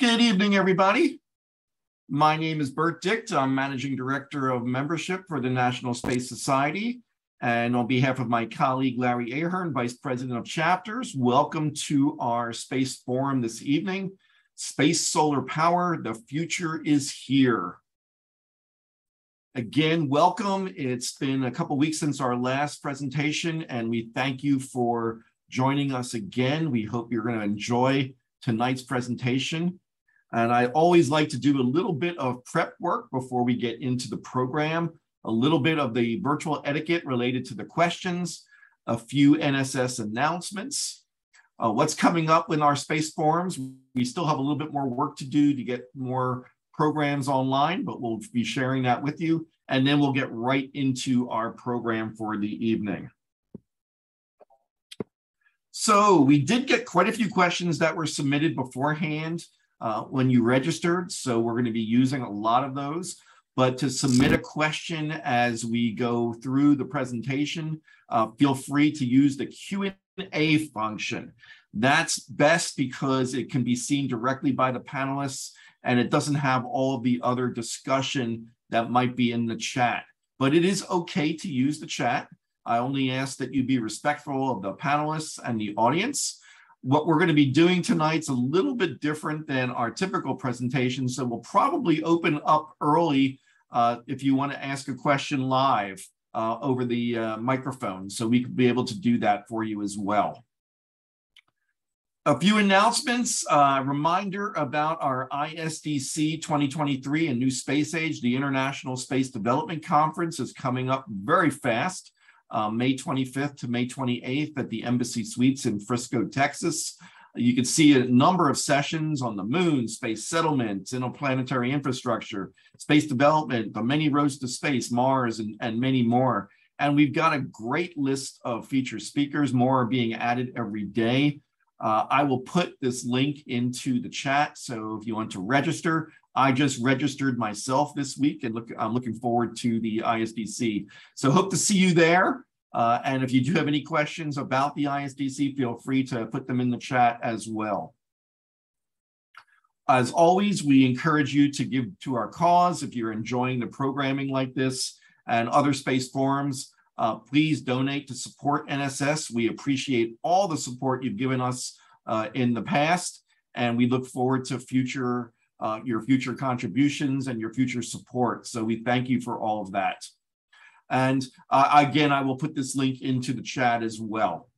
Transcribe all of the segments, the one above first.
Good evening, everybody. My name is Bert Dicht. I'm Managing Director of Membership for the National Space Society. And on behalf of my colleague Larry Ahern, Vice President of Chapters, welcome to our Space Forum this evening. Space Solar Power, the future is here. Again, welcome. It's been a couple weeks since our last presentation, and we thank you for joining us again. We hope you're going to enjoy tonight's presentation. And I always like to do a little bit of prep work before we get into the program, a little bit of the virtual etiquette related to the questions, a few NSS announcements, uh, what's coming up in our space forums. We still have a little bit more work to do to get more programs online, but we'll be sharing that with you. And then we'll get right into our program for the evening. So we did get quite a few questions that were submitted beforehand uh, when you registered. So we're going to be using a lot of those. But to submit a question as we go through the presentation, uh, feel free to use the Q&A function. That's best because it can be seen directly by the panelists and it doesn't have all the other discussion that might be in the chat. But it is okay to use the chat. I only ask that you be respectful of the panelists and the audience. What we're going to be doing tonight's a little bit different than our typical presentation, so we'll probably open up early uh, if you want to ask a question live uh, over the uh, microphone, so we could be able to do that for you as well. A few announcements, uh, reminder about our ISDC 2023 and New Space Age, the International Space Development Conference is coming up very fast uh, May 25th to May 28th at the Embassy Suites in Frisco, Texas. You can see a number of sessions on the moon, space settlement, interplanetary infrastructure, space development, the many roads to space, Mars, and, and many more. And we've got a great list of featured speakers. More are being added every day. Uh, I will put this link into the chat. So if you want to register, I just registered myself this week and look, I'm looking forward to the ISDC. So hope to see you there. Uh, and if you do have any questions about the ISDC, feel free to put them in the chat as well. As always, we encourage you to give to our cause. If you're enjoying the programming like this and other space forums, uh, please donate to support NSS. We appreciate all the support you've given us uh, in the past, and we look forward to future uh, your future contributions and your future support. So we thank you for all of that. And uh, again, I will put this link into the chat as well.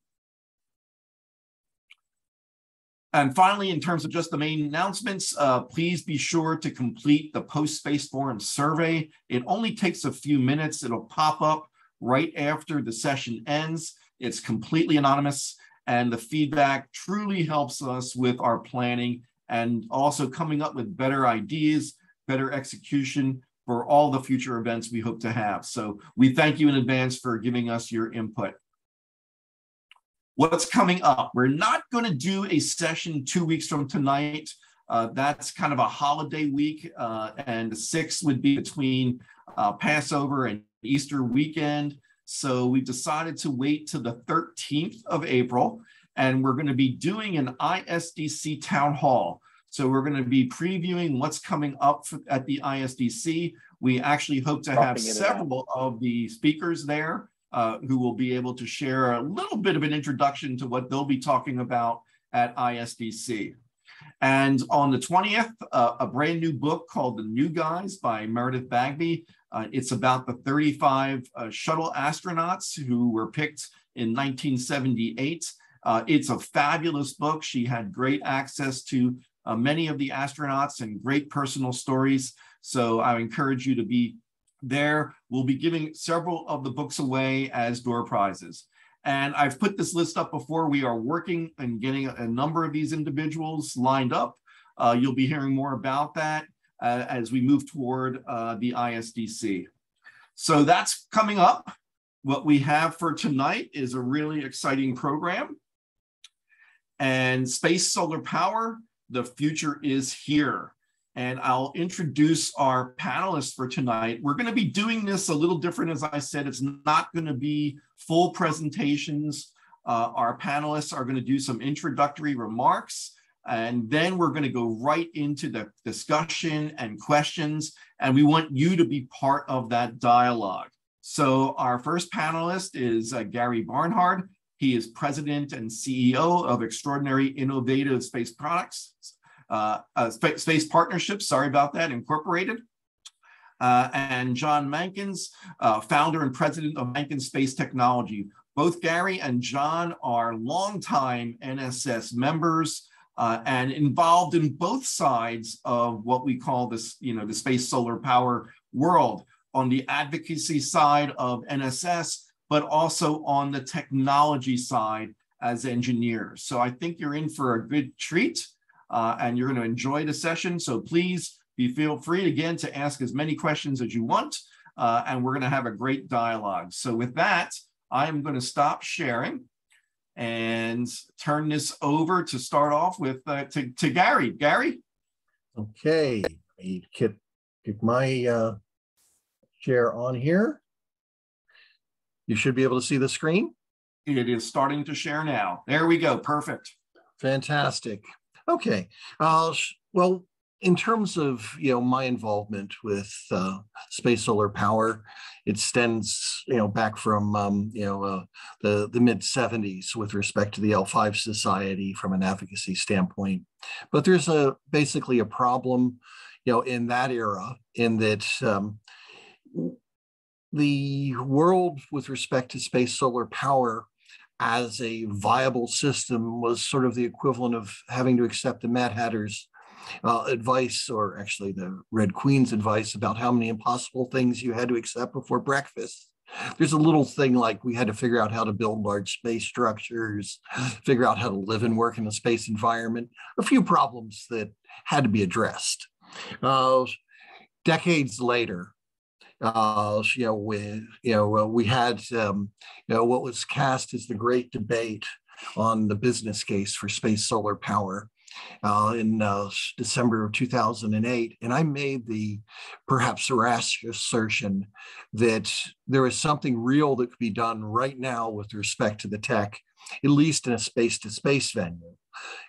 And finally, in terms of just the main announcements, uh, please be sure to complete the post-space forum survey. It only takes a few minutes. It'll pop up right after the session ends. It's completely anonymous, and the feedback truly helps us with our planning and also coming up with better ideas, better execution for all the future events we hope to have. So we thank you in advance for giving us your input. What's coming up? We're not going to do a session two weeks from tonight. Uh, that's kind of a holiday week, uh, and sixth would be between uh, Passover and Easter weekend. So we've decided to wait till the 13th of April and we're going to be doing an ISDC town hall. So we're going to be previewing what's coming up at the ISDC. We actually hope to have several of the speakers there uh, who will be able to share a little bit of an introduction to what they'll be talking about at ISDC. And on the 20th, uh, a brand new book called The New Guys by Meredith Bagby. Uh, it's about the 35 uh, shuttle astronauts who were picked in 1978 uh, it's a fabulous book. She had great access to uh, many of the astronauts and great personal stories. So I encourage you to be there. We'll be giving several of the books away as door prizes. And I've put this list up before. We are working and getting a, number of these individuals lined up. Uh, you'll be hearing more about that uh, as we move toward uh, the ISDC. So that's coming up. What we have for tonight is a really exciting program and space solar power, the future is here. And I'll introduce our panelists for tonight. We're going to be doing this a little different. As I said, it's not going to be full presentations. Uh, our panelists are going to do some introductory remarks. And then we're going to go right into the discussion and questions. And we want you to be part of that dialogue. So our first panelist is uh, Gary Barnhard. He is president and CEO of Extraordinary Innovative Space Products, uh, uh, Space Partnerships, sorry about that, Incorporated. Uh, and John Mankins, uh, founder and president of Mankins Space Technology. Both Gary and John are longtime NSS members uh, and involved in both sides of what we call this, you know, the space solar power world on the advocacy side of NSS, but also on the technology side as engineers. So I think you're in for a good treat uh, and you're going to enjoy the session. So please be feel free again to ask as many questions as you want. Uh, and we're going to have a great dialogue. So with that, I'm going to stop sharing and turn this over to start off with uh, to, to Gary. Gary? Okay, I get, get my uh, share on here. You should be able to see the screen. It is starting to share now. There we go. Perfect. Fantastic. Okay. Uh, well, in terms of you know my involvement with uh, space solar power, it extends you know back from um, you know uh, the the mid 70s with respect to the L5 Society from an advocacy standpoint. But there's a basically a problem, you know, in that era in that um, the world with respect to space solar power as a viable system was sort of the equivalent of having to accept the Mad Hatter's uh, advice, or actually the Red Queen's advice about how many impossible things you had to accept before breakfast. There's a little thing like we had to figure out how to build large space structures, figure out how to live and work in a space environment, a few problems that had to be addressed. Uh, decades later, uh, you know, we, you know, we had, um, you know, what was cast as the great debate on the business case for space solar power uh, in uh, December of 2008. And I made the perhaps rash assertion that there is something real that could be done right now with respect to the tech, at least in a space to space venue.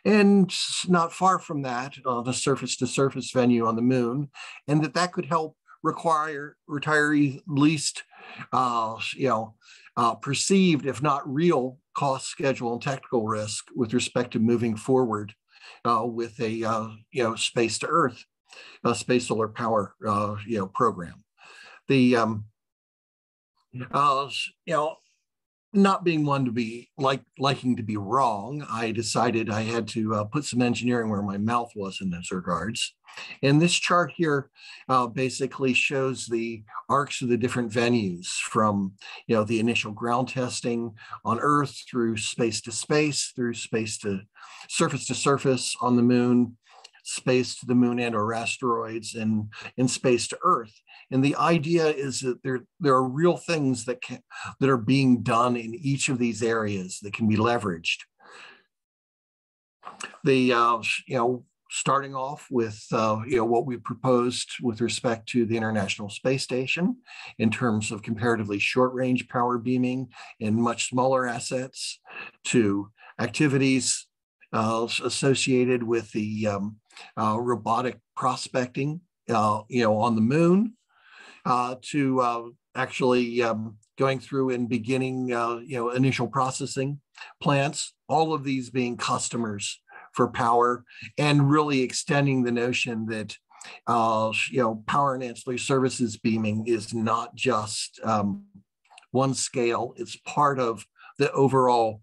And not far from that, uh, the surface to surface venue on the moon, and that that could help require retirees least, uh, you know, uh, perceived, if not real, cost, schedule, and technical risk with respect to moving forward uh, with a uh, you know space to Earth, space solar power uh, you know program. The um, uh, you know not being one to be like liking to be wrong, I decided I had to uh, put some engineering where my mouth was in those regards. And this chart here uh, basically shows the arcs of the different venues from, you know, the initial ground testing on Earth through space to space, through space to surface to surface on the moon, space to the moon and or asteroids and in space to Earth. And the idea is that there, there are real things that can, that are being done in each of these areas that can be leveraged. The uh, you know starting off with uh, you know what we proposed with respect to the International Space Station in terms of comparatively short range power beaming and much smaller assets to activities uh, associated with the um, robotic prospecting uh, you know on the moon uh, to uh, actually um, going through and beginning you know initial processing plants all of these being customers for power and really extending the notion that uh, you know power and ancillary services beaming is not just um, one scale. It's part of the overall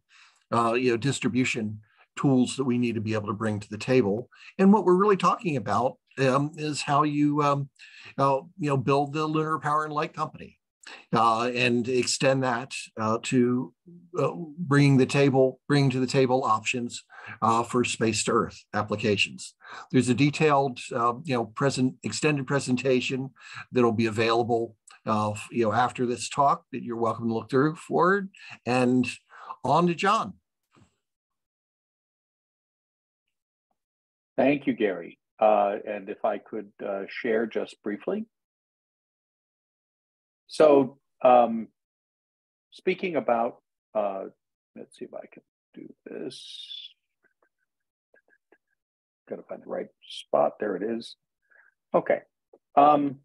uh, you know distribution tools that we need to be able to bring to the table and what we're really talking about um, is how you um, uh, you know build the lunar power and light company uh, and extend that uh, to uh, bringing the table, bringing to the table options uh, for space to Earth applications. There's a detailed, you know, present extended presentation that'll be available, you know, after this talk that you're welcome to look through forward. And on to John. Thank you, Gary. and if I could share just briefly. So, um, speaking about, uh, let's see if I can do this. gotta find the right spot. There it is. Okay. Um,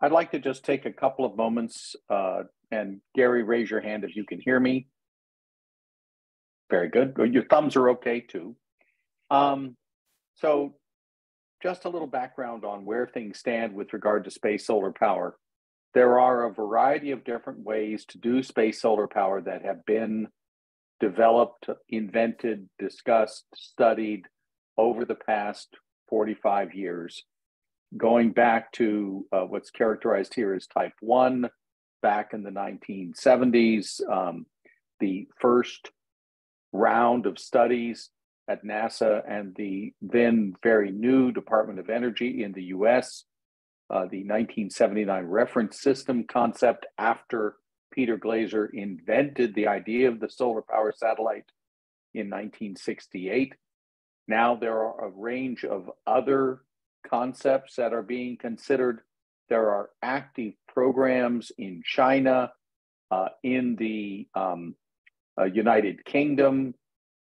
I'd like to just take a couple of moments uh, and Gary, raise your hand if you can hear me. Very good. Your thumbs are okay too. Um, so just a little background on where things stand with regard to space solar power. There are a variety of different ways to do space solar power that have been developed, invented, discussed, studied over the past 45 years, going back to uh, what's characterized here as type 1 back in the 1970s. Um, the first round of studies at NASA and the then very new Department of Energy in the US, uh, the 1979 reference system concept after Peter Glaser invented the idea of the solar power satellite in 1968. Now there are a range of other concepts that are being considered. There are active programs in China, uh, in the um, uh, United Kingdom,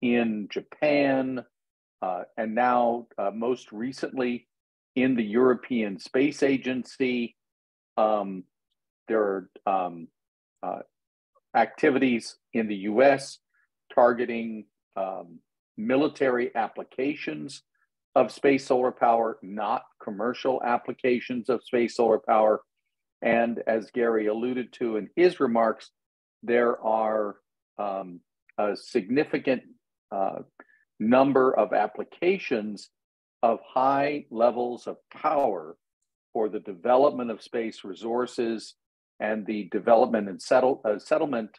in Japan, uh, and now uh, most recently in the European Space Agency. Um, there are um, uh, activities in the US targeting um, military applications of space solar power, not commercial applications of space solar power. And as Gary alluded to in his remarks, there are um, a significant uh, number of applications of high levels of power for the development of space resources and the development and settle, uh, settlement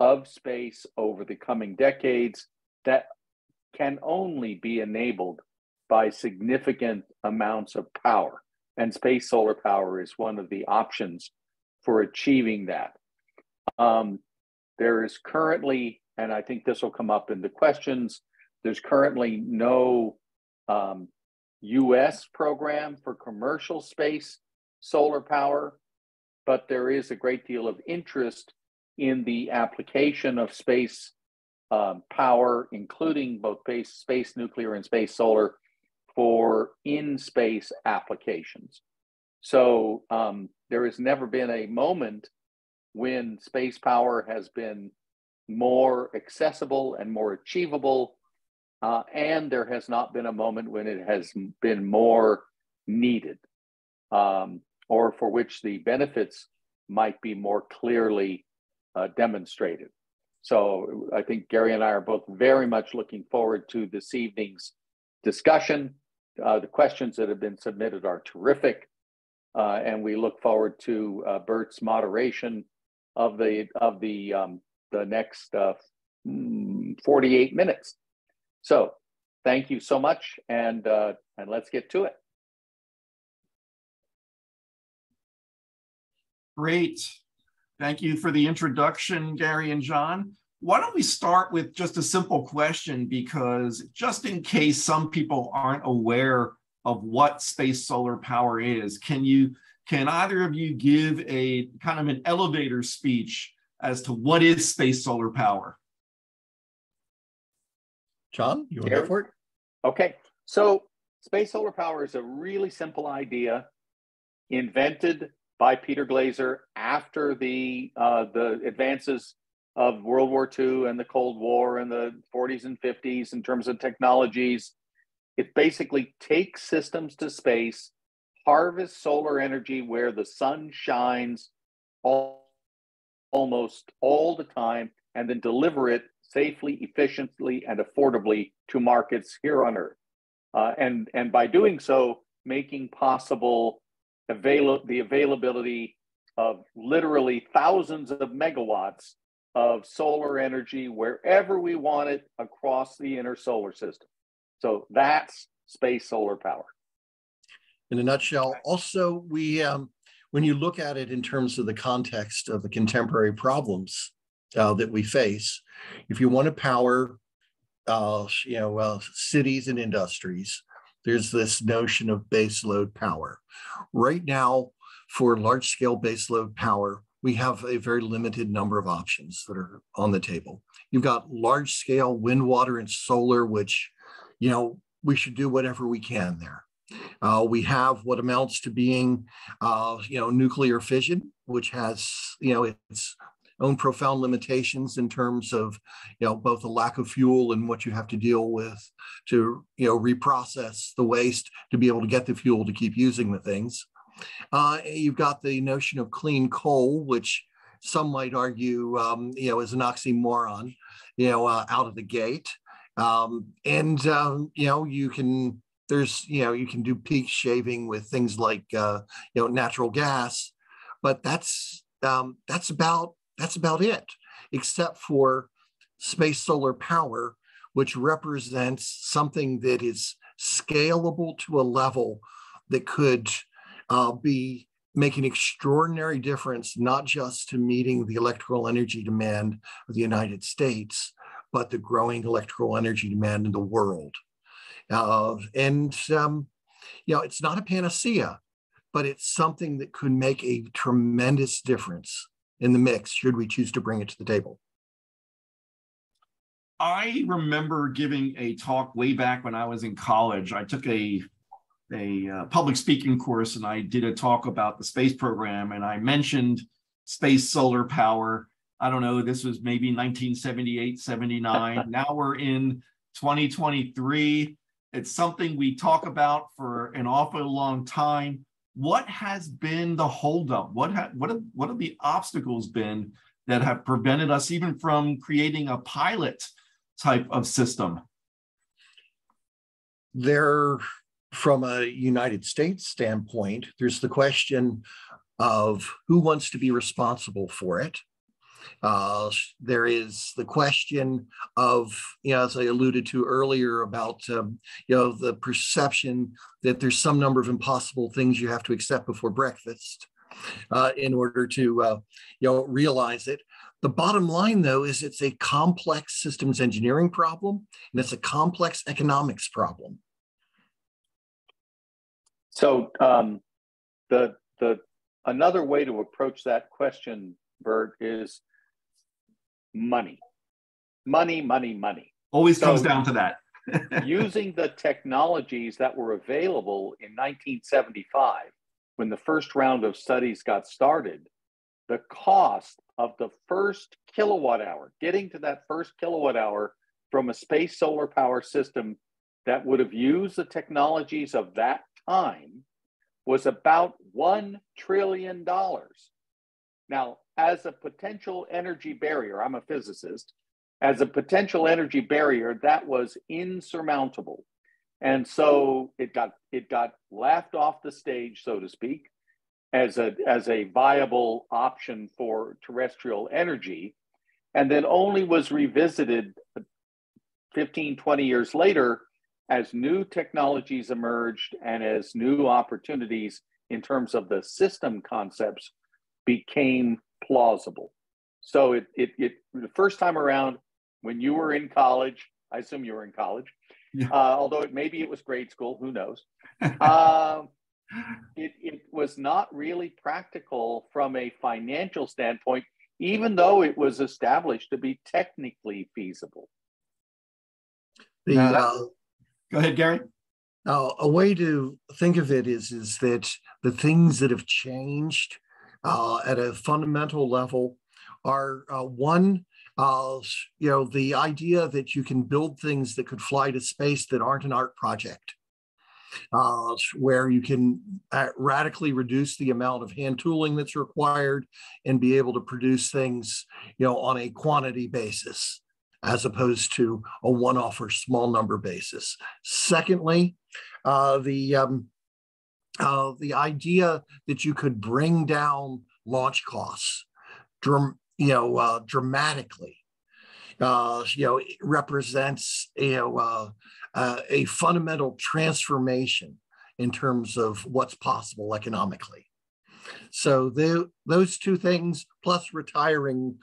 of space over the coming decades that can only be enabled by significant amounts of power. And space solar power is one of the options for achieving that. Um, there is currently, and I think this will come up in the questions, there's currently no um, US program for commercial space solar power, but there is a great deal of interest in the application of space um, power, including both space, space nuclear and space solar, for in space applications. So um, there has never been a moment when space power has been more accessible and more achievable. Uh, and there has not been a moment when it has been more needed um, or for which the benefits might be more clearly uh, demonstrated. So I think Gary and I are both very much looking forward to this evening's discussion. Uh, the questions that have been submitted are terrific, uh, and we look forward to uh, Bert's moderation of the of the um, the next uh, mm, 48 minutes. So thank you so much, and uh, and let's get to it. Great. Thank you for the introduction, Gary and John. Why don't we start with just a simple question because just in case some people aren't aware of what space solar power is, can you can either of you give a kind of an elevator speech as to what is space solar power? John, you want to go for it? Okay. So space solar power is a really simple idea invented by Peter Glaser after the uh, the advances of World War II and the Cold War and the 40s and 50s in terms of technologies. It basically takes systems to space, harvests solar energy where the sun shines all, almost all the time, and then deliver it safely, efficiently, and affordably to markets here on Earth. Uh, and, and by doing so, making possible avail- the availability of literally thousands of megawatts of solar energy wherever we want it across the inner solar system. So that's space solar power. In a nutshell, also, we, um, when you look at it in terms of the context of the contemporary problems uh, that we face, if you want to power, uh, you know, uh, cities and industries, there's this notion of base load power. Right now, for large scale base load power, we have a very limited number of options that are on the table. You've got large scale wind, water, and solar, which, you know, we should do whatever we can there. Uh, we have what amounts to being, uh, you know, nuclear fission, which has, you know, its own profound limitations in terms of, you know, both the lack of fuel and what you have to deal with to, you know, reprocess the waste to be able to get the fuel to keep using the things. Uh, you've got the notion of clean coal, which some might argue, um, you know, is an oxymoron, you know, uh, out of the gate. Um, and, um, you know, you can, there's, you know, you can do peak shaving with things like, uh, you know, natural gas, but that's, um, that's about, that's about it, except for space solar power, which represents something that is scalable to a level that could uh, be make an extraordinary difference, not just to meeting the electrical energy demand of the United States, but the growing electrical energy demand in the world. Uh, and, um, you know, it's not a panacea, but it's something that could make a tremendous difference in the mix should we choose to bring it to the table. I remember giving a talk way back when I was in college. I took a a uh, public speaking course and I did a talk about the space program and I mentioned space solar power. I don't know, this was maybe 1978, 79. now we're in 2023. It's something we talk about for an awful long time. What has been the holdup? What ha- what have, what have the obstacles been that have prevented us even from creating a pilot type of system? There from a United States standpoint, there's the question of who wants to be responsible for it. Uh, there is the question of, you know, as I alluded to earlier about, um, you know, the perception that there's some number of impossible things you have to accept before breakfast uh, in order to, uh, you know, realize it. The bottom line, though, is it's a complex systems engineering problem and it's a complex economics problem. So um, the the another way to approach that question, Bert, is money, money, money, money. Always so comes down to that. using the technologies that were available in 1975, when the first round of studies got started, the cost of the first kilowatt hour, getting to that first kilowatt hour from a space solar power system that would have used the technologies of that time was about $1 trillion. Now, as a potential energy barrier, I'm a physicist, as a potential energy barrier, that was insurmountable. And so it got it got laughed off the stage, so to speak, as a as a viable option for terrestrial energy, and then only was revisited 15, 20 years later as new technologies emerged and as new opportunities in terms of the system concepts became plausible. So it, it, it the first time around when you were in college, I assume you were in college, yeah. uh, although it, maybe it was grade school, who knows? uh, it, it was not really practical from a financial standpoint, even though it was established to be technically feasible. The, uh, Go ahead, Gary. Now, a way to think of it is, is that the things that have changed uh, at a fundamental level are uh, one, uh, you know, the idea that you can build things that could fly to space that aren't an art project. Uh, where you can uh, radically reduce the amount of hand tooling that's required and be able to produce things, you know, on a quantity basis as opposed to a one-off or small number basis. Secondly, uh, the um, uh, the idea that you could bring down launch costs, you know, uh, dramatically, uh, you know, represents you know uh, uh, a fundamental transformation in terms of what's possible economically. So the, those two things, plus retiring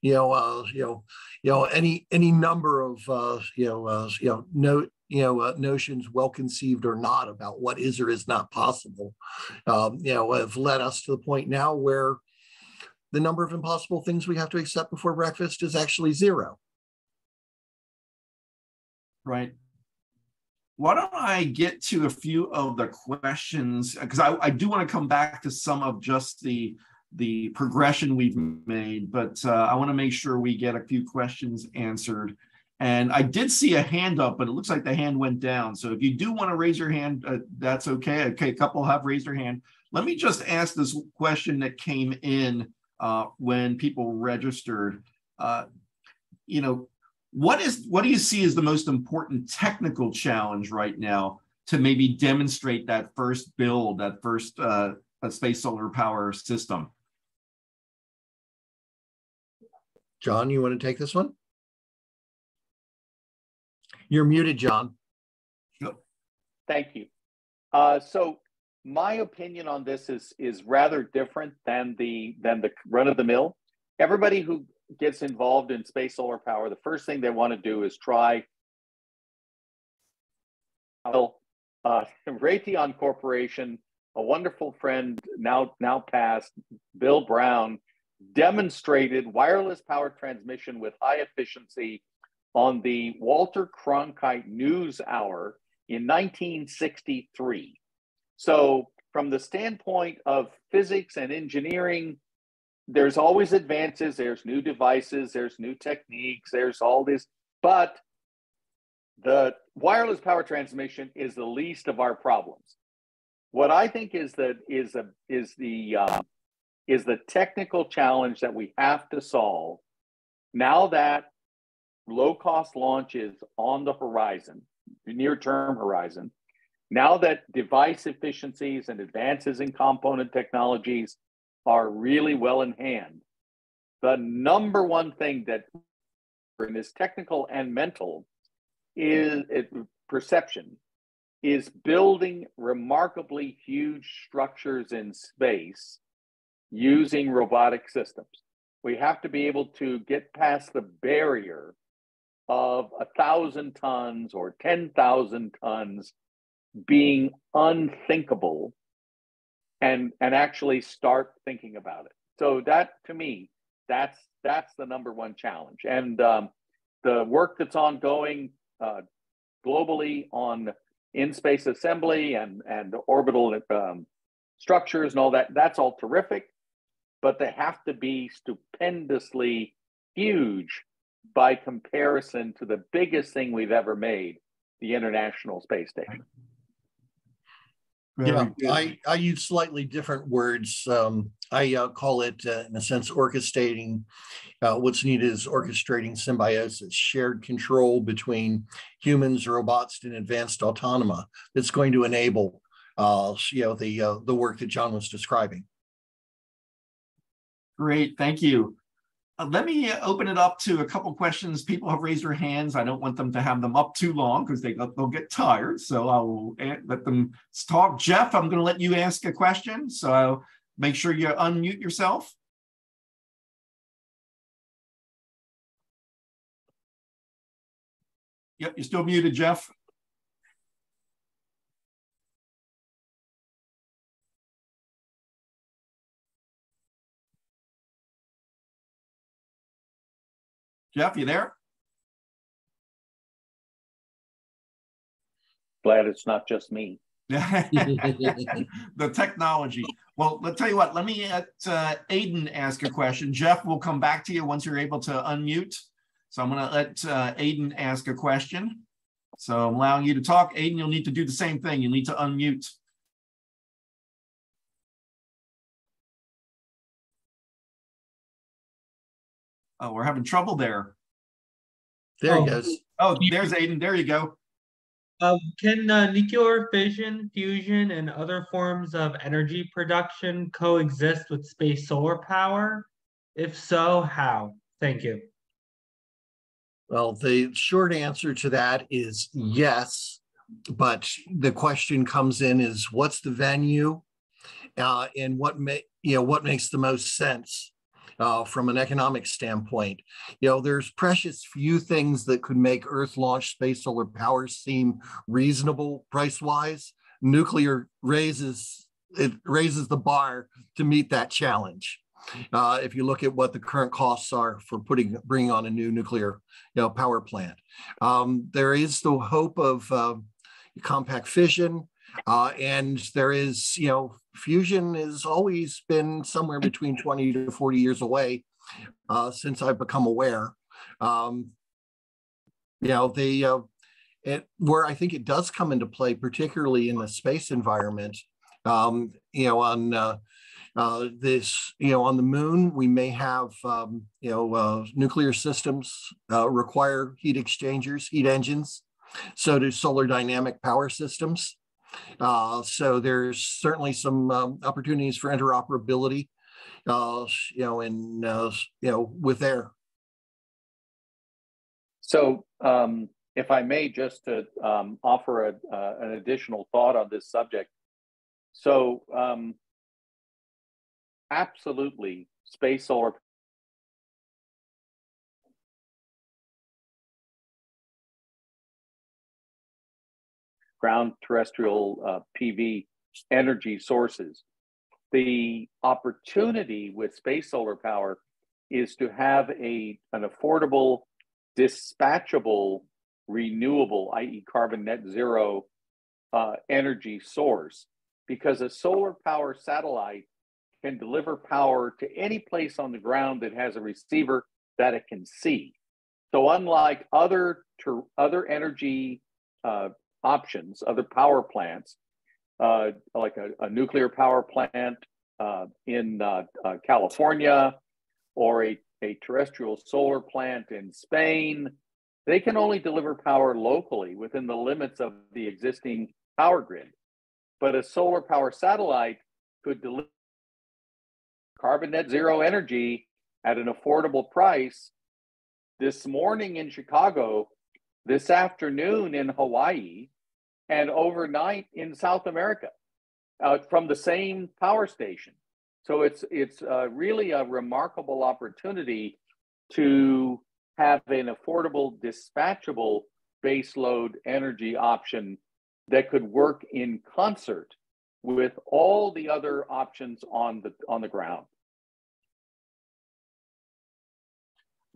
you know, uh, you know, you know, any any number of uh, you know, you know, no, you know, uh, notions, well conceived or not, about what is or is not possible, um, you know, have led us to the point now where the number of impossible things we have to accept before breakfast is actually zero. Right. why don't I get to a few of the questions because I, I, do want to come back to some of just the the progression we've made, but uh, I want to make sure we get a few questions answered. And I did see a hand up, but it looks like the hand went down. So if you do want to raise your hand, uh, that's okay. Okay, a couple have raised their hand. Let me just ask this question that came in uh, when people registered. Uh, you know, what is what do you see as the most important technical challenge right now to maybe demonstrate that first build, that first uh, space solar power system? John, you want to take this one? You're muted, John. Thank you. Uh, so my opinion on this is is rather different than the than the run of the mill. Everybody who gets involved in space solar power, the first thing they want to do is try. Well, uh, Raytheon Corporation, a wonderful friend now now passed, Bill Brown, demonstrated wireless power transmission with high efficiency on the Walter Cronkite News Hour in 1963. So, from the standpoint of physics and engineering, there's always advances, there's new devices, there's new techniques, there's all this, but the wireless power transmission is the least of our problems. What I think is that is a is the uh, is the technical challenge that we have to solve now that low cost launches on the horizon, near term horizon. Now that device efficiencies and advances in component technologies are really well in hand. The number one thing that is technical and mental is it, perception is building remarkably huge structures in space using robotic systems. We have to be able to get past the barrier of a thousand tons or 10,000 tons being unthinkable and and actually start thinking about it. So that to me, that's that's the number one challenge. And um, the work that's ongoing uh, globally on in space assembly and and orbital um, structures and all that, that's all terrific. But they have to be stupendously huge by comparison to the biggest thing we've ever made, the International Space Station. Very yeah, I, I use slightly different words. Um, I uh, call it, uh, in a sense, orchestrating. Uh, what's needed is orchestrating symbiosis, shared control between humans, robots, and advanced autonoma that's going to enable, uh, you know, the uh, the work that John was describing. Great, thank you. Uh, let me open it up to a couple questions. People have raised their hands. I don't want them to have them up too long because they, they'll get tired. So I will let them talk. Jeff, I'm going to let you ask a question. So make sure you unmute yourself. Yep, you're still muted, Jeff. Jeff, you there? Glad it's not just me. the technology. Well, let's tell you what, let me let uh, Aiden ask a question. Jeff, we'll come back to you once you're able to unmute. So I'm going to let uh, Aiden ask a question. So I'm allowing you to talk. Aiden, you'll need to do the same thing. You need to unmute. Oh, we're having trouble there. There he oh. goes. Oh, there's Aiden. There you go. Um, can uh, nuclear fission, fusion, and other forms of energy production coexist with space solar power? If so, how? Thank you. Well, the short answer to that is yes, but the question comes in is what's the venue, uh, and what may you know what makes the most sense uh, from an economic standpoint. You know, there's precious few things that could make Earth launched space solar power seem reasonable price wise. Nuclear raises it raises the bar to meet that challenge. Uh, if you look at what the current costs are for putting bringing on a new nuclear you know, power plant, um, there is the hope of uh, compact fission, uh, and there is, you know, fusion has always been somewhere between 20 to 40 years away uh, since I've become aware. Um, you know, the uh, it, where I think it does come into play, particularly in the space environment, um, you know, on uh, uh, this, you know, on the moon, we may have, um, you know, uh, nuclear systems uh, require heat exchangers, heat engines. So do solar dynamic power systems. Uh, so there's certainly some um, opportunities for interoperability, uh, you know, and uh, you know, with air. So, um, if I may, just to um, offer a, uh, an additional thought on this subject. So, um, absolutely, space solar ground terrestrial uh, PV energy sources. The opportunity with space solar power is to have a, an affordable, dispatchable, renewable, i.e., carbon net zero uh, energy source, because a solar power satellite can deliver power to any place on the ground that has a receiver that it can see. So, unlike other ter- other energy uh, options, other power plants, uh, like a, a, nuclear power plant uh, in uh, uh, California or a, a terrestrial solar plant in Spain, they can only deliver power locally within the limits of the existing power grid. But a solar power satellite could deliver carbon net zero energy at an affordable price. This morning in Chicago, this afternoon in Hawaii, and overnight in South America uh, from the same power station. So it's it's uh, really a remarkable opportunity to have an affordable, dispatchable baseload energy option that could work in concert with all the other options on the on the ground.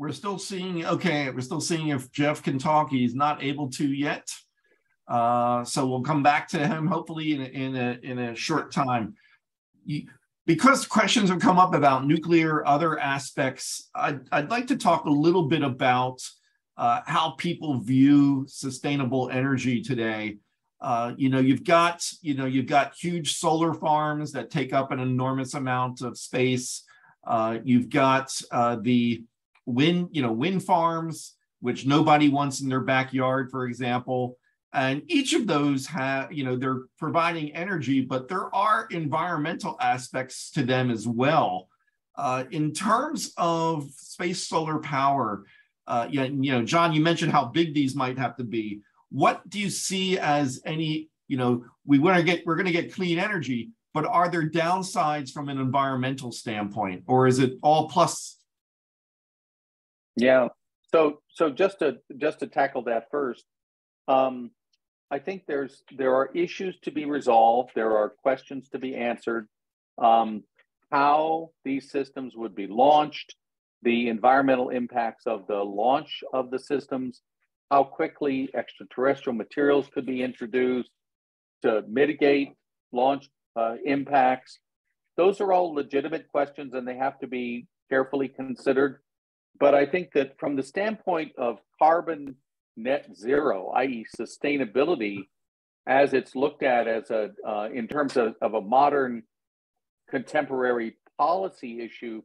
We're still seeing, okay, we're still seeing if Jeff can talk. He's not able to yet. Uh, so we'll come back to him hopefully in a, in a, in a short time. You, because questions have come up about nuclear, other aspects, I'd, I'd like to talk a little bit about uh, how people view sustainable energy today. Uh, you know, you've got, you know, you've got huge solar farms that take up an enormous amount of space. Uh, you've got uh, the wind, you know, wind farms, which nobody wants in their backyard, for example. And each of those have, you know, they're providing energy, but there are environmental aspects to them as well. Uh, in terms of space solar power, uh, yeah, you know, John, you mentioned how big these might have to be. What do you see as any, you know, we want to get, we're going to get clean energy, but are there downsides from an environmental standpoint, or is it all plus yeah. So so just to just to tackle that first, um, I think there's there are issues to be resolved. There are questions to be answered. Um, how these systems would be launched, the environmental impacts of the launch of the systems, how quickly extraterrestrial materials could be introduced to mitigate launch uh, impacts. Those are all legitimate questions and they have to be carefully considered. But I think that from the standpoint of carbon net zero, i.e., sustainability, as it's looked at as a uh, in terms of, of a modern contemporary policy issue,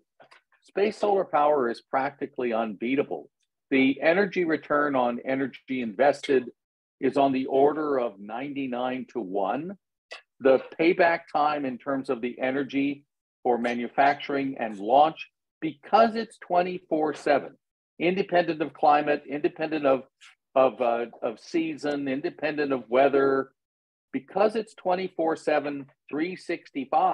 space solar power is practically unbeatable. The energy return on energy invested is on the order of 99 to 1. The payback time in terms of the energy for manufacturing and launch because it's 24 7, independent of climate, independent of, of, uh, of season, independent of weather, because it's 24 7, 365,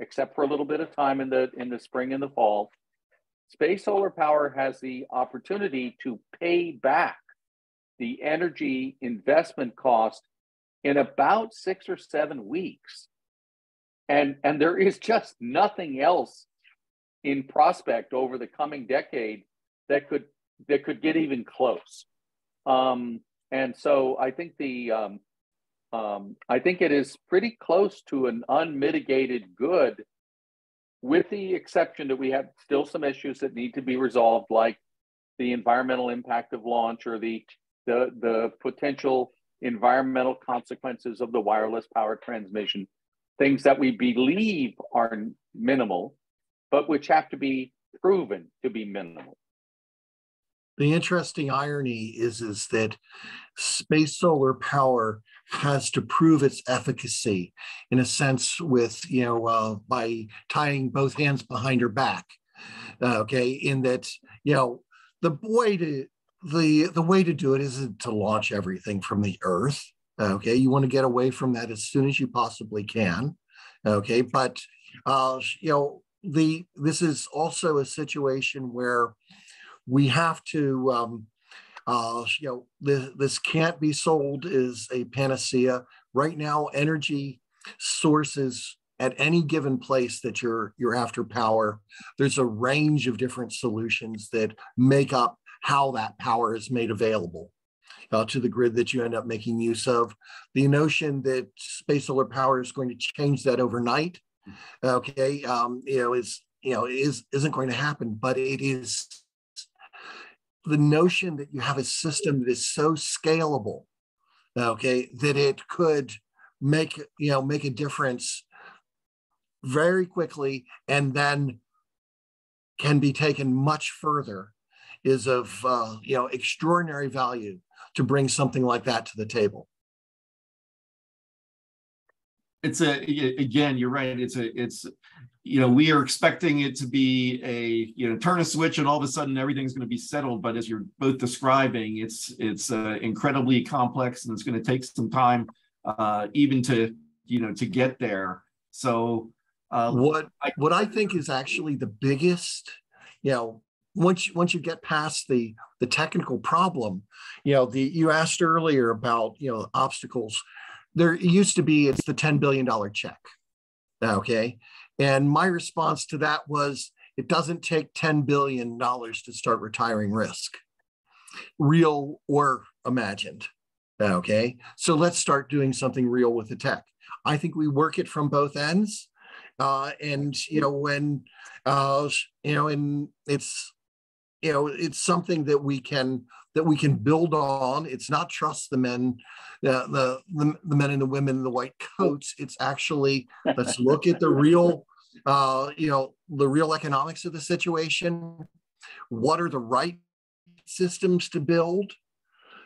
except for a little bit of time in the, in the spring and the fall, space solar power has the opportunity to pay back the energy investment cost in about six or seven weeks. And, and there is just nothing else in prospect over the coming decade that could that could get even close. Um, and so I think the um, um, I think it is pretty close to an unmitigated good, with the exception that we have still some issues that need to be resolved, like the environmental impact of launch or the the, the potential environmental consequences of the wireless power transmission, things that we believe are minimal, but which have to be proven to be minimal. The interesting irony is, is that space solar power has to prove its efficacy in a sense with, you know, uh, by tying both hands behind her back. Uh, okay, in that, you know, the way to the the way to do it isn't to launch everything from the Earth. Okay, you want to get away from that as soon as you possibly can. Okay, but uh, you know the this is also a situation where we have to um, uh, you know this, this can't be sold as a panacea. Right now energy sources at any given place that you're you're after power there's a range of different solutions that make up how that power is made available uh, to the grid that you end up making use of. The notion that space solar power is going to change that overnight okay um, you know is you know is isn't going to happen but it is the notion that you have a system that is so scalable okay that it could make you know make a difference very quickly and then can be taken much further is of uh, you know extraordinary value to bring something like that to the table it's a again you're right it's a it's you know we are expecting it to be a you know turn a switch and all of a sudden everything's going to be settled but as you're both describing it's it's uh, incredibly complex and it's going to take some time uh, even to you know to get there. So uh, what I, what I think is actually the biggest you know once you, once you get past the the technical problem you know the you asked earlier about you know obstacles there used to be it's the $10 billion check. Okay? And my response to that was it doesn't take $10 billion to start retiring risk. Real or imagined. Okay? So let's start doing something real with the tech. I think we work it from both ends. Uh, and you know when uh, you know and it's you know it's something that we can that we can build on. It's not trust the men, uh, the, the, the men and the women in the white coats. It's actually let's look at the real, uh, you know, the real economics of the situation. What are the right systems to build?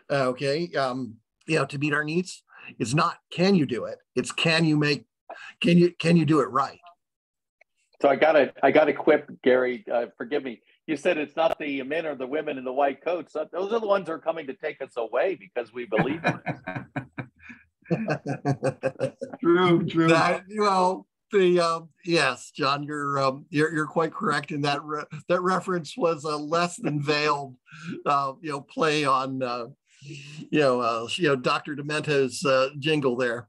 Okay, um, you know, to meet our needs. It's not can you do it. It's can you make can you can you do it right. So I got to I got to quip Gary. Uh, forgive me you said it's not the men or the women in the white coats. Those are the ones who are coming to take us away because we believe in it. true, true. That, well, the uh, yes, John, you're um, you're you're quite correct in that. Re- that reference was a less than veiled, uh, you know, play on uh, you know uh, you know Dr. Demento's uh, jingle there.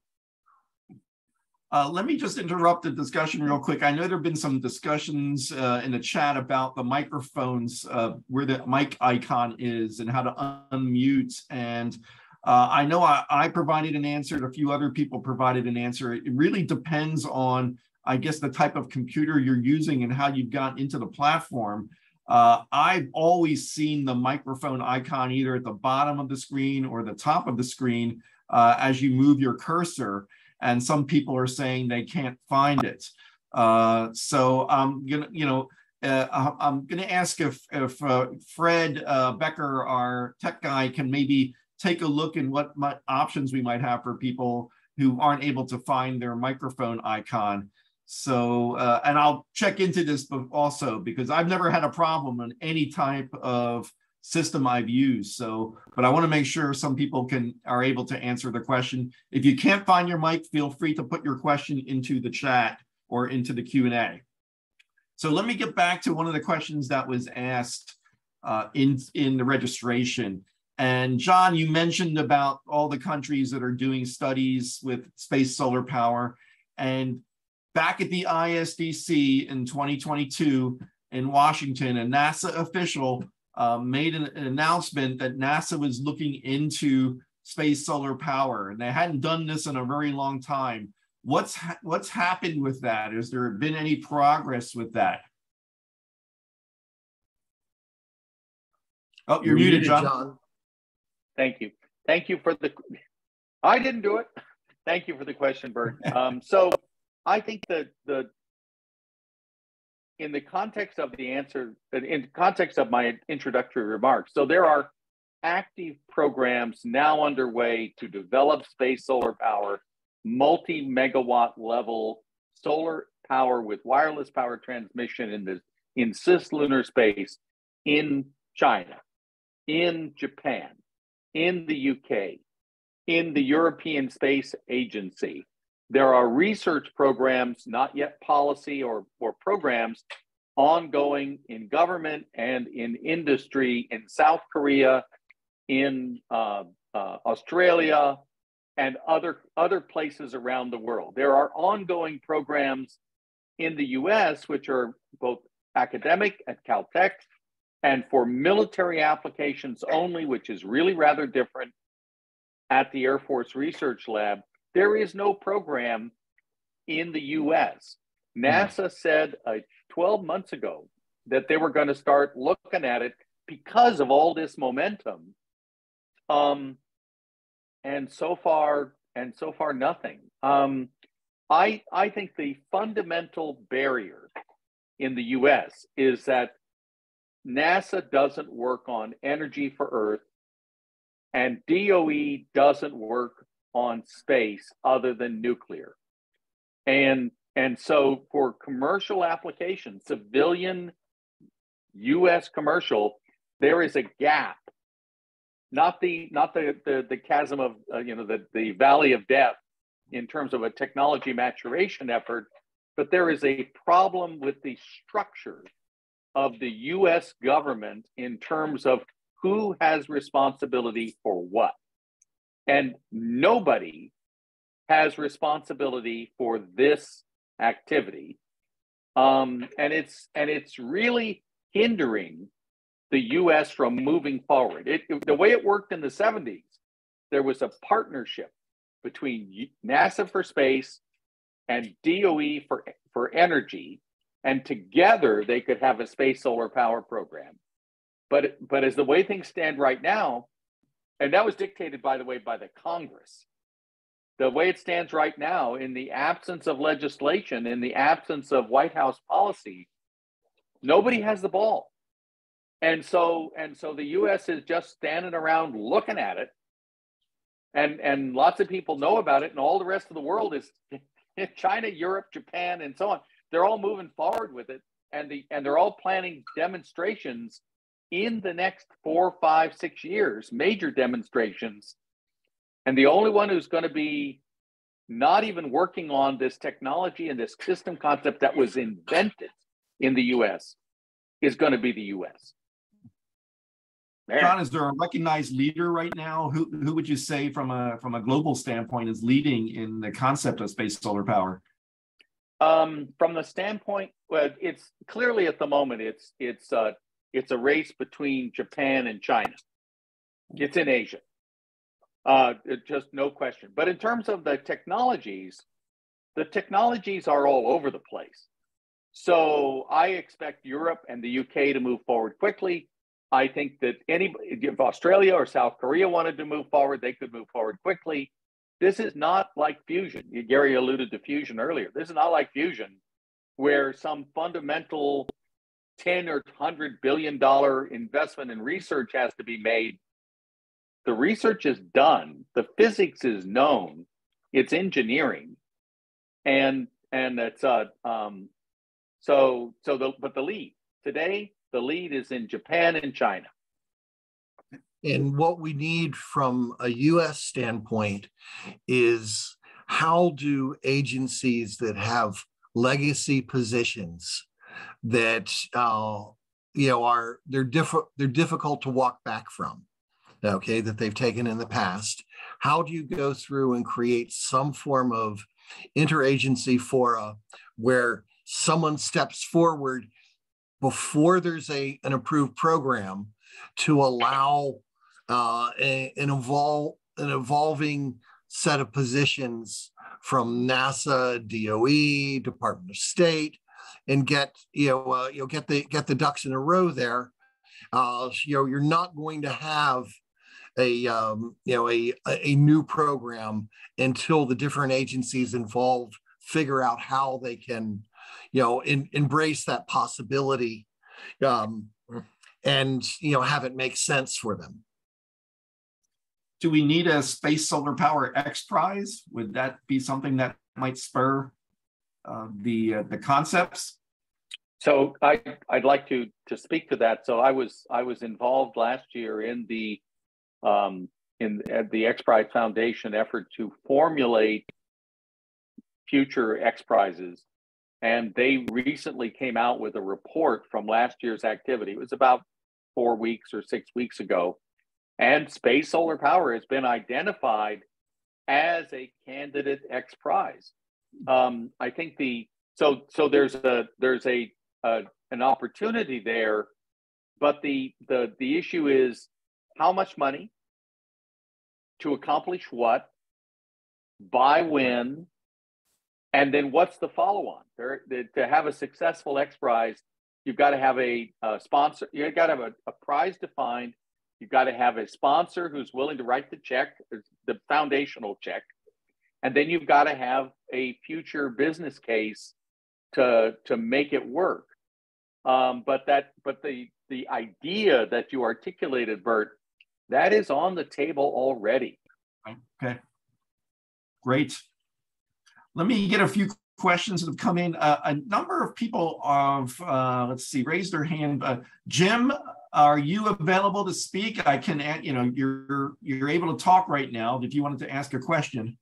Uh, let me just interrupt the discussion real quick. I know there have been some discussions uh, in the chat about the microphones, uh, where the mic icon is and how to unmute. And uh, I know I, I, provided an answer, and a few other people provided an answer. It really depends on, I guess, the type of computer you're using and how you've gotten into the platform. Uh, I've always seen the microphone icon either at the bottom of the screen or the top of the screen uh, as you move your cursor and some people are saying they can't find it. Uh, so I'm gonna, you know, uh, I'm gonna ask if if uh, Fred uh, Becker, our tech guy, can maybe take a look in what options we might have for people who aren't able to find their microphone icon. So, uh, and I'll check into this also because I've never had a problem on any type of system I've used. So, but I want to make sure some people can are able to answer the question. If you can't find your mic, feel free to put your question into the chat or into the Q&A. So let me get back to one of the questions that was asked uh, in, in the registration. And John, you mentioned about all the countries that are doing studies with space solar power. And back at the ISDC in 2022 in Washington, a NASA official uh, made an, an, announcement that NASA was looking into space solar power, and they hadn't done this in a very long time. What's ha what's happened with that? Has there been any progress with that? Oh, you're, you're muted, muted, John. John. Thank you. Thank you for the. I didn't do it. Thank you for the question, Bert. Um, so I think that the in the context of the answer, in context of my introductory remarks, so there are active programs now underway to develop space solar power, multi megawatt level solar power with wireless power transmission in the in cislunar space in China, in Japan, in the UK, in the European Space Agency. There are research programs, not yet policy or, or programs, ongoing in government and in industry in South Korea, in uh, uh, Australia, and other, other places around the world. There are ongoing programs in the US, which are both academic at Caltech and for military applications only, which is really rather different at the Air Force Research Lab. There is no program in the US. Hmm. NASA said uh, 12 months ago that they were going to start looking at it because of all this momentum. Um, and so far, and so far, nothing. Um, I I think the fundamental barrier in the U.S. is that NASA doesn't work on energy for Earth, and DOE doesn't work on space other than nuclear. And and so for commercial applications, civilian US commercial, there is a gap. Not the not the the, the chasm of uh, you know the, the valley of death in terms of a technology maturation effort, but there is a problem with the structure of the US government in terms of who has responsibility for what. And nobody has responsibility for this activity. Um, and it's and it's really hindering the US from moving forward. It, it, the way it worked in the 70s, there was a partnership between NASA for space and DOE for, for energy and together they could have a space solar power program. But but as the way things stand right now, and that was dictated, by the way, by the Congress. The way it stands right now, in the absence of legislation, in the absence of White House policy, nobody has the ball. And so and so the US is just standing around looking at it. And and lots of people know about it, and all the rest of the world is China, Europe, Japan, and so on they're all moving forward with it and the and they're all planning demonstrations in the next four five six years major demonstrations and the only one who's going to be not even working on this technology and this system concept that was invented in the us is going to be the us John, is there a recognized leader right now? Who who would you say from a from a global standpoint is leading in the concept of space solar power? Um, from the standpoint, well, it's clearly at the moment it's it's uh, it's a race between Japan and China. It's in Asia, uh, just no question. But in terms of the technologies, the technologies are all over the place. So I expect Europe and the UK to move forward quickly. I think that any if Australia or South Korea wanted to move forward, they could move forward quickly. This is not like fusion. Gary alluded to fusion earlier. This is not like fusion, where some fundamental 10 or 100 billion dollar investment in research has to be made. The research is done, the physics is known, it's engineering. And and it's uh um so so the but the lead today the lead is in Japan and China. And what we need from a US standpoint is how do agencies that have legacy positions that uh, you know are they're different they're difficult to walk back from okay that they've taken in the past. How do you go through and create some form of interagency fora where someone steps forward before there's a an approved program to allow uh, and, involve an evolving set of positions from NASA, DOE, Department of State, and get you know uh, you know get the get the ducks in a row there. Uh, you know you're not going to have a um, you know a a new program until the different agencies involved figure out how they can you know in, embrace that possibility um, and you know have it make sense for them do we need a space solar power X Prize? Would that be something that might spur uh, the uh, the concepts? So I I'd like to to speak to that. So I was I was involved last year in the um, in at the X Prize Foundation effort to formulate future X Prizes, and they recently came out with a report from last year's activity. It was about four weeks or six weeks ago, and space solar power has been identified as a candidate X Prize. Um, I think the so so there's a there's a, a an opportunity there, but the the the issue is how much money to accomplish what, by when, and then what's the follow on? There, to have a successful X Prize, you've got to have a, a sponsor, you've got to have a, a prize defined You've got to have a sponsor who's willing to write the check, the foundational check. And then you've got to have a future business case to, to make it work. Um, but that but the the idea that you articulated, Bert, that is on the table already. Okay. Great. Let me get a few questions that have come in. Uh, a number of people of uh, let's see, raised their hand. Uh, Jim are you available to speak? I can, you know, you're you're able to talk right now if you wanted to ask a question,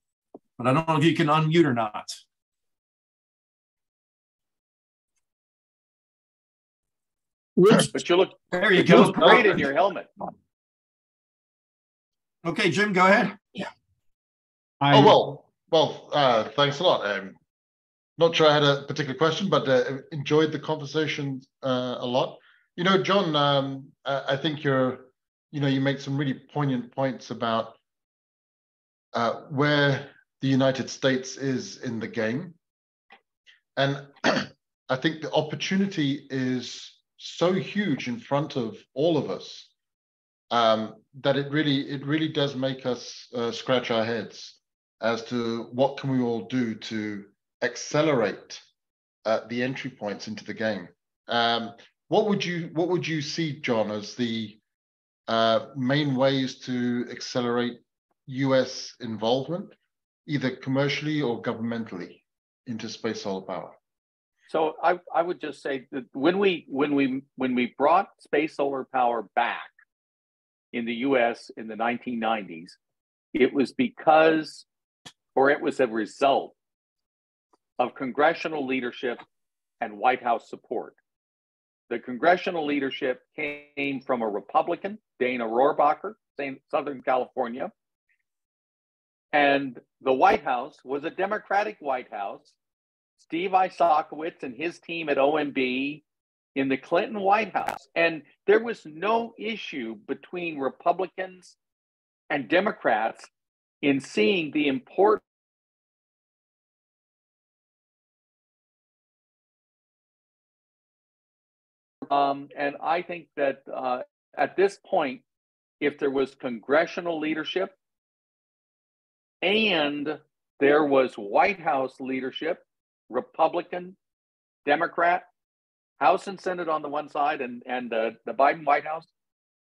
but I don't know if you can unmute or not. But you look, there you go. You look great in your helmet. Okay, Jim, go ahead. Yeah. oh well, well, uh, thanks a lot. Um, not sure I had a particular question, but uh, enjoyed the conversation uh, a lot. You know, John, um, I think you're, you know, you make some really poignant points about uh, where the United States is in the game. And I think the opportunity is so huge in front of all of us um, that it really, it really does make us uh, scratch our heads as to what can we all do to accelerate uh, the entry points into the game. Um, what would you what would you see, John, as the uh, main ways to accelerate U.S. involvement, either commercially or governmentally, into space solar power? So I, I would just say that when we when we when we brought space solar power back in the U.S. in the 1990s, it was because, or it was a result of congressional leadership and White House support. The congressional leadership came from a Republican, Dana Rohrabacher, Southern California. And the White House was a Democratic White House. Steve Isakowitz and his team at OMB in the Clinton White House. And there was no issue between Republicans and Democrats in seeing the importance Um, and I think that uh, at this point, if there was congressional leadership and there was White House leadership, Republican, Democrat, House and Senate on the one side, and and uh, the Biden White House,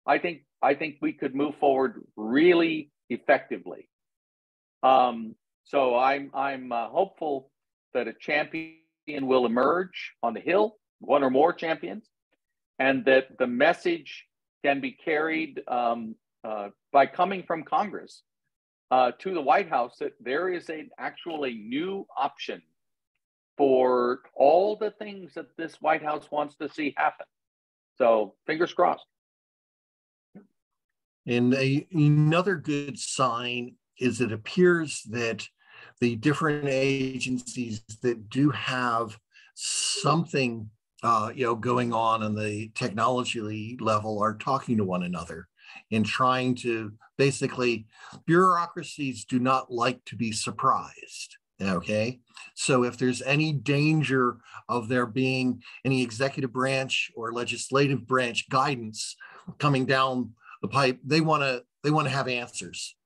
I think I think we could move forward really effectively. Um, so I'm I'm uh, hopeful that a champion will emerge on the Hill, one or more champions, and that the message can be carried um, uh, by coming from Congress uh, to the White House that there is an actually new option for all the things that this White House wants to see happen. So fingers crossed. And a, another good sign is it appears that the different agencies that do have something uh, you know, going on on the technology level are talking to one another in trying to basically, bureaucracies do not like to be surprised. Okay. So if there's any danger of there being any executive branch or legislative branch guidance coming down the pipe, they want to they want to have answers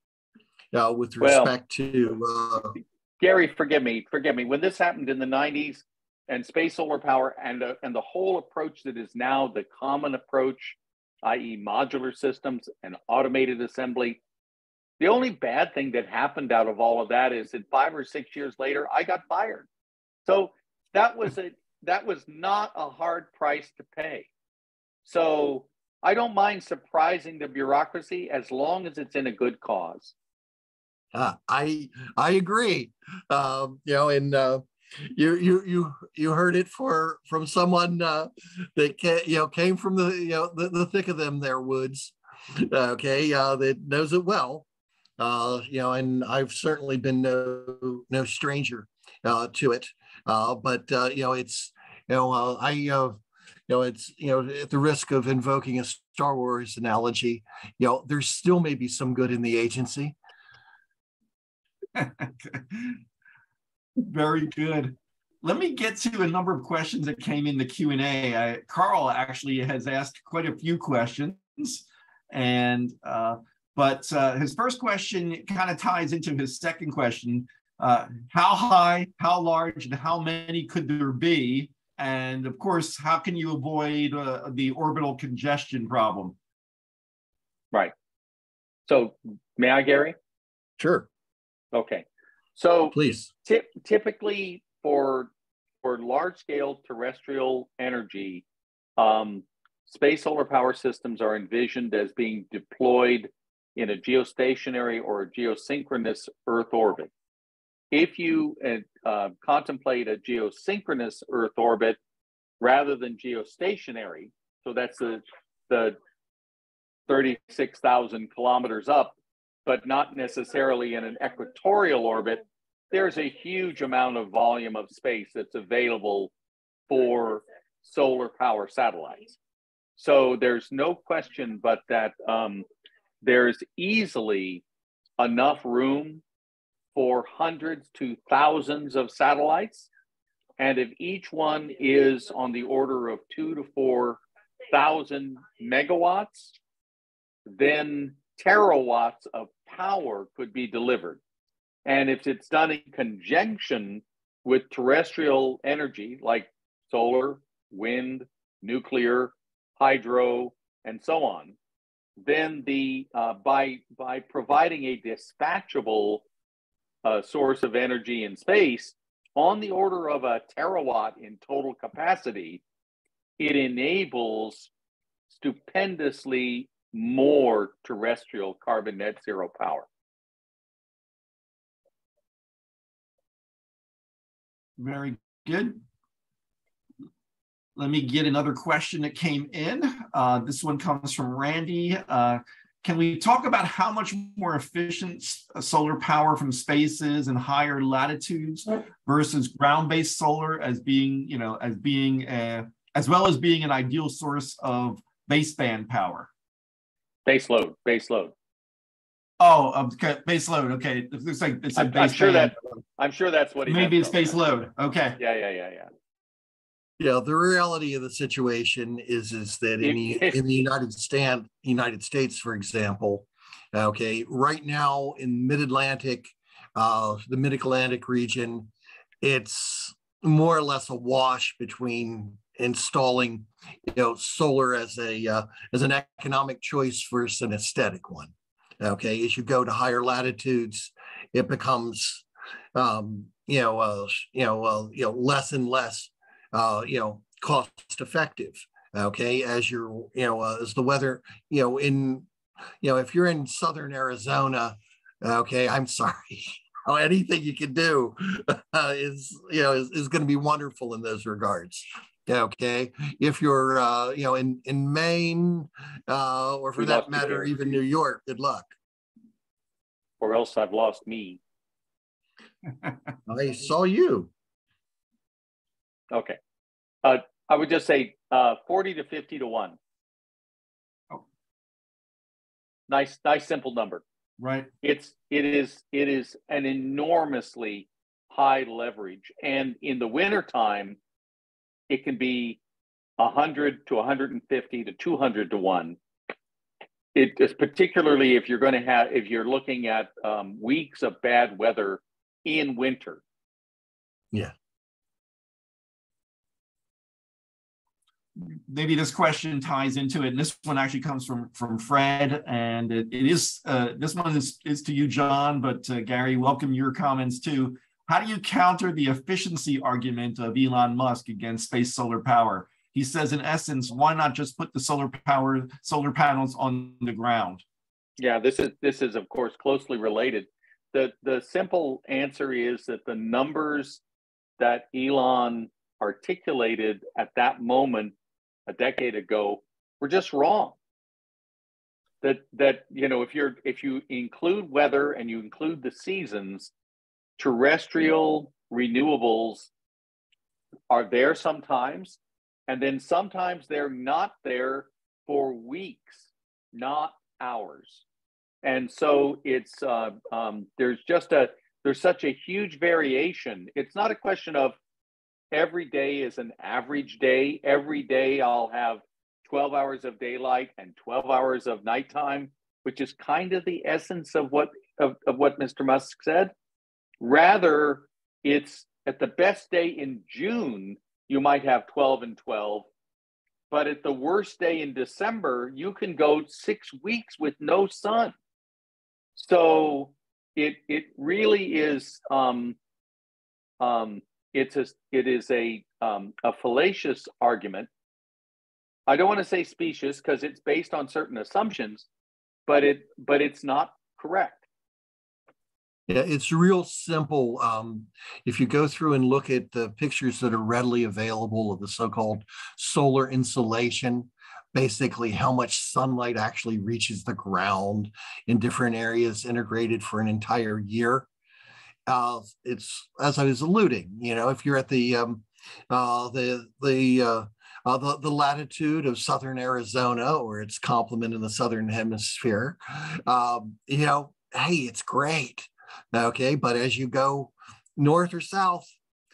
uh, with respect well, to. Uh, Gary, forgive me, forgive me. When this happened in the 90s, and space solar power and uh, and the whole approach that is now the common approach, i.e., modular systems and automated assembly. The only bad thing that happened out of all of that is that five or six years later, I got fired. So that was a that was not a hard price to pay. So I don't mind surprising the bureaucracy as long as it's in a good cause. Uh, I I agree. Um, you know, and uh, you you you you heard it for from someone uh, that came, you know came from the you know the, the thick of them there woods. Okay uh, that knows it well. Uh, you know and i've certainly been no no stranger uh, to it. Uh, but uh, you know it's you know uh, i uh, you know it's you know at the risk of invoking a star wars analogy you know there's still maybe some good in the agency Very good. Let me get to a number of questions that came in the Q&A. Carl actually has asked quite a few questions. And uh, but uh, his first question kind of ties into his second question. Uh, how high, how large, and how many could there be? And of course, how can you avoid uh, the orbital congestion problem? Right. So may I, Gary? Sure. Okay. So please, typically for for large scale terrestrial energy, um, space solar power systems are envisioned as being deployed in a geostationary or a geosynchronous Earth orbit. If you uh, uh contemplate a geosynchronous Earth orbit rather than geostationary, so that's the the 36,000 kilometers up but not necessarily in an equatorial orbit, there's a huge amount of volume of space that's available for solar power satellites. So there's no question but that um, there's easily enough room for hundreds to thousands of satellites. And if each one is on the order of two to 4,000 megawatts, then terawatts of power could be delivered. And if it's done in conjunction with terrestrial energy like solar, wind, nuclear, hydro, and so on, then the uh, by by providing a dispatchable uh, source of energy in space on the order of a terawatt in total capacity, it enables stupendously more terrestrial carbon net zero power. Very good. Let me get another question that came in. Uh, this one comes from Randy. Uh, can we talk about how much more efficient solar power from spaces and higher latitudes versus ground-based solar as being, you know, as being a, as well as being an ideal source of baseband power? Base load, base load. Oh, okay, base load. Okay, it looks like it's a I'm, base I'm sure band. that I'm sure that's what he maybe it's base load. Okay. Yeah, yeah, yeah, yeah. Yeah, the reality of the situation is is that in the in the United States, United States, for example, okay, right now in Mid Atlantic, uh, the Mid Atlantic region, it's more or less a wash between installing you know solar as a uh, as an economic choice versus an aesthetic one okay? As you go to higher latitudes it becomes um, you know uh, you know uh, you know less and less uh, you know cost effective okay? As you're you know uh, as the weather you know in you know if you're in southern arizona okay i'm sorry Oh, anything you can do uh, is you know is, is going to be wonderful in those regards okay if you're uh, you know in in maine uh, or for we that matter even new york good luck or else i've lost me i saw you okay uh, i would just say uh, 40 to 50 to 1 Oh. Nice, nice, simple number. Right. It's it is it is an enormously high leverage, and in the wintertime, it can be 100 to 150 to 200 to one. It is particularly if you're going to have if you're looking at um, weeks of bad weather in winter. Yeah. maybe this question ties into it. And this one actually comes from from Fred, and it, it is uh, this one is is to you, John. But uh, Gary, welcome your comments too. How do you counter the efficiency argument of Elon Musk against space solar power? He says, in essence, why not just put the solar power solar panels on the ground? Yeah, this is this is of course closely related. The the simple answer is that the numbers that Elon articulated at that moment a decade ago were just wrong. That that you know if you're if you include weather and you include the seasons, terrestrial renewables are there sometimes, and then sometimes they're not there for weeks, not hours. And so it's uh, um, there's just a there's such a huge variation. It's not a question of every day is an average day. Every day I'll have 12 hours of daylight and 12 hours of nighttime, which is kind of the essence of what of, of what Mr. Musk said. Rather, it's at the best day in June, you might have 12 and 12. But at the worst day in December, you can go six weeks with no sun. So it it really is um, um, it's a it is a um, a fallacious argument. I don't want to say specious because it's based on certain assumptions, but it but it's not correct. Yeah, it's real simple. Um, if you go through and look at the pictures that are readily available of the so-called solar insolation, basically how much sunlight actually reaches the ground in different areas integrated for an entire year uh, it's as I was alluding, you know, if you're at the um, uh, the the, uh, uh, the the latitude of southern Arizona or its complement in the southern hemisphere, um, you know, hey, it's great, okay. But as you go north or south,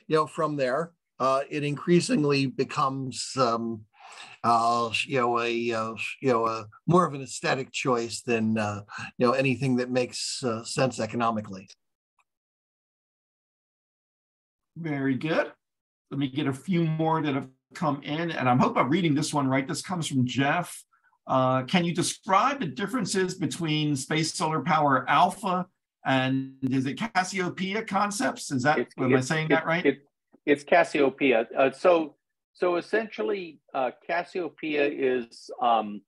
you know, from there, uh, it increasingly becomes um, uh, you know, a uh, you know, a more of an aesthetic choice than uh, you know anything that makes uh, sense economically. Very good. Let me get a few more that have come in, and I hope I'm reading this one right. This comes from Jeff. Uh, can you describe the differences between Space Solar Power Alpha and is it Cassiopeia concepts? Is that it's, am I saying that right? It, it's Cassiopeia. Uh, so so essentially, uh, Cassiopeia is um,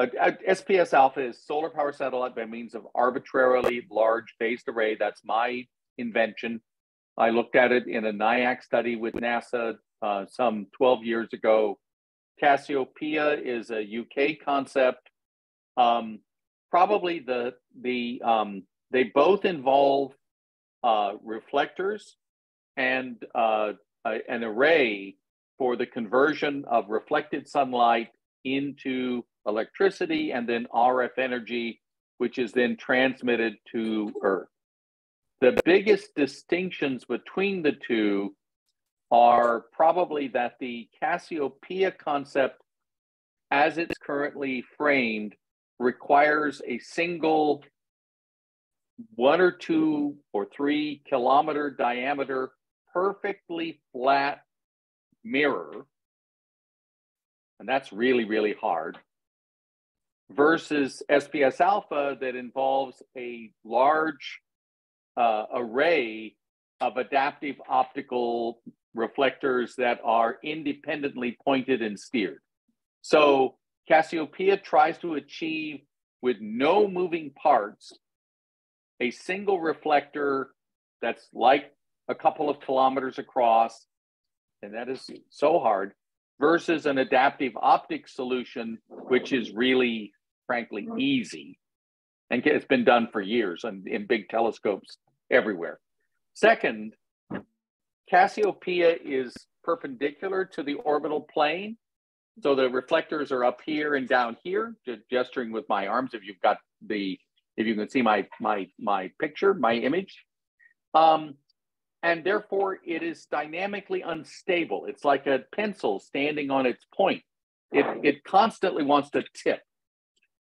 SPS Alpha is solar power satellite by means of arbitrarily large phased array. That's my invention. I looked at it in a NIAC study with NASA uh, some 12 years ago. Cassiopeia is a UK concept. Um, probably the the um, they both involve uh, reflectors and uh, a, an array for the conversion of reflected sunlight into electricity and then RF energy, which is then transmitted to Earth. The biggest distinctions between the two are probably that the Cassiopeia concept, as it's currently framed, requires a single one or two or three kilometer diameter, perfectly flat mirror. And that's really, really hard. Versus SPS alpha that involves a large uh, array of adaptive optical reflectors that are independently pointed and steered. So Cassiopeia tries to achieve with no moving parts a single reflector that's like a couple of kilometers across, and that is so hard, versus an adaptive optics solution, which is really, frankly, easy. And it's been done for years in, in big telescopes everywhere. Second, Cassiopeia is perpendicular to the orbital plane, so the reflectors are up here and down here, just gesturing with my arms. If you've got the, if you can see my my my picture, my image, um, and therefore it is dynamically unstable. It's like a pencil standing on its point. It it constantly wants to tip.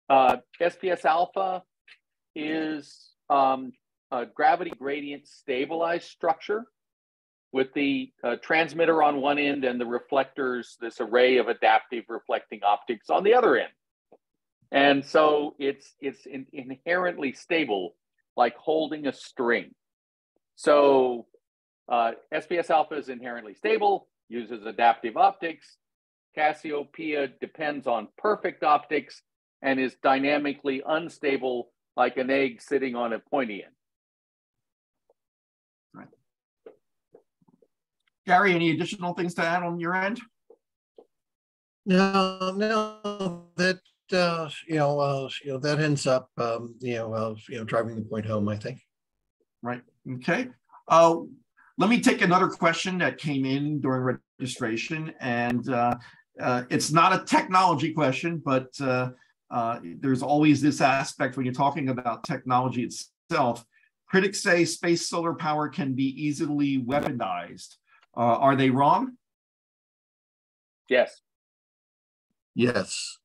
Uh, SPS alpha is um, a gravity gradient stabilized structure with the uh, transmitter on one end and the reflectors, this array of adaptive reflecting optics on the other end. And so it's it's in, inherently stable, like holding a string. So uh, SPS alpha is inherently stable, uses adaptive optics. Cassiopeia depends on perfect optics and is dynamically unstable like an egg sitting on a pointy end. Gary, any additional things to add on your end? No, no, that uh, you know, uh, you know, that ends up, um, you know, uh, you know, driving the point home. I think. Right. Okay. Uh, let me take another question that came in during registration, and uh, uh, it's not a technology question, but uh, uh, there's always this aspect when you're talking about technology itself. Critics say space solar power can be easily weaponized. Uh, are they wrong? Yes. Yes.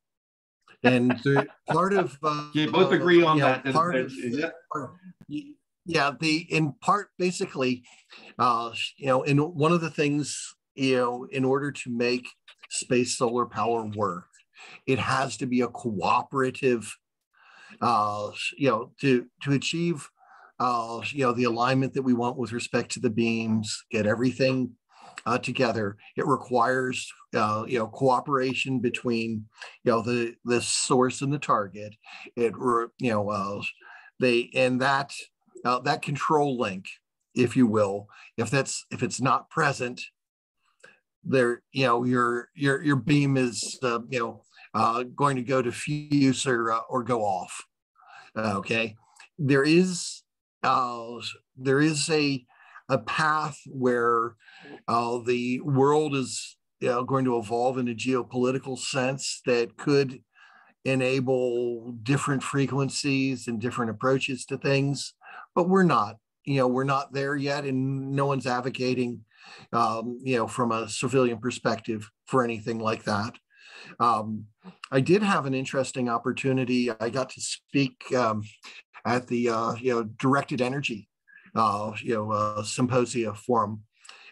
And part of uh, you both agree on know, that. Part of, yeah, the in part basically, uh, you know, in one of the things, you know, in order to make space solar power work, it has to be a cooperative, uh, you know, to to achieve uh, you know, the alignment that we want with respect to the beams, get everything uh, together. It requires, uh, you know, cooperation between, you know, the the source and the target. It, you know, uh, they and that uh, that control link, if you will, if that's if it's not present, there, you know, your your your beam is, uh, you know, uh, going to go to fuse or uh, or go off. okay, there is uh, there is a a path where uh, the world is you know, going to evolve in a geopolitical sense that could enable different frequencies and different approaches to things, but we're not. You know, we're not there yet, and no one's advocating, um, you know, from a civilian perspective for anything like that. Um, I did have an interesting opportunity. I got to speak um, at the uh, you know directed energy uh, you know uh, symposia forum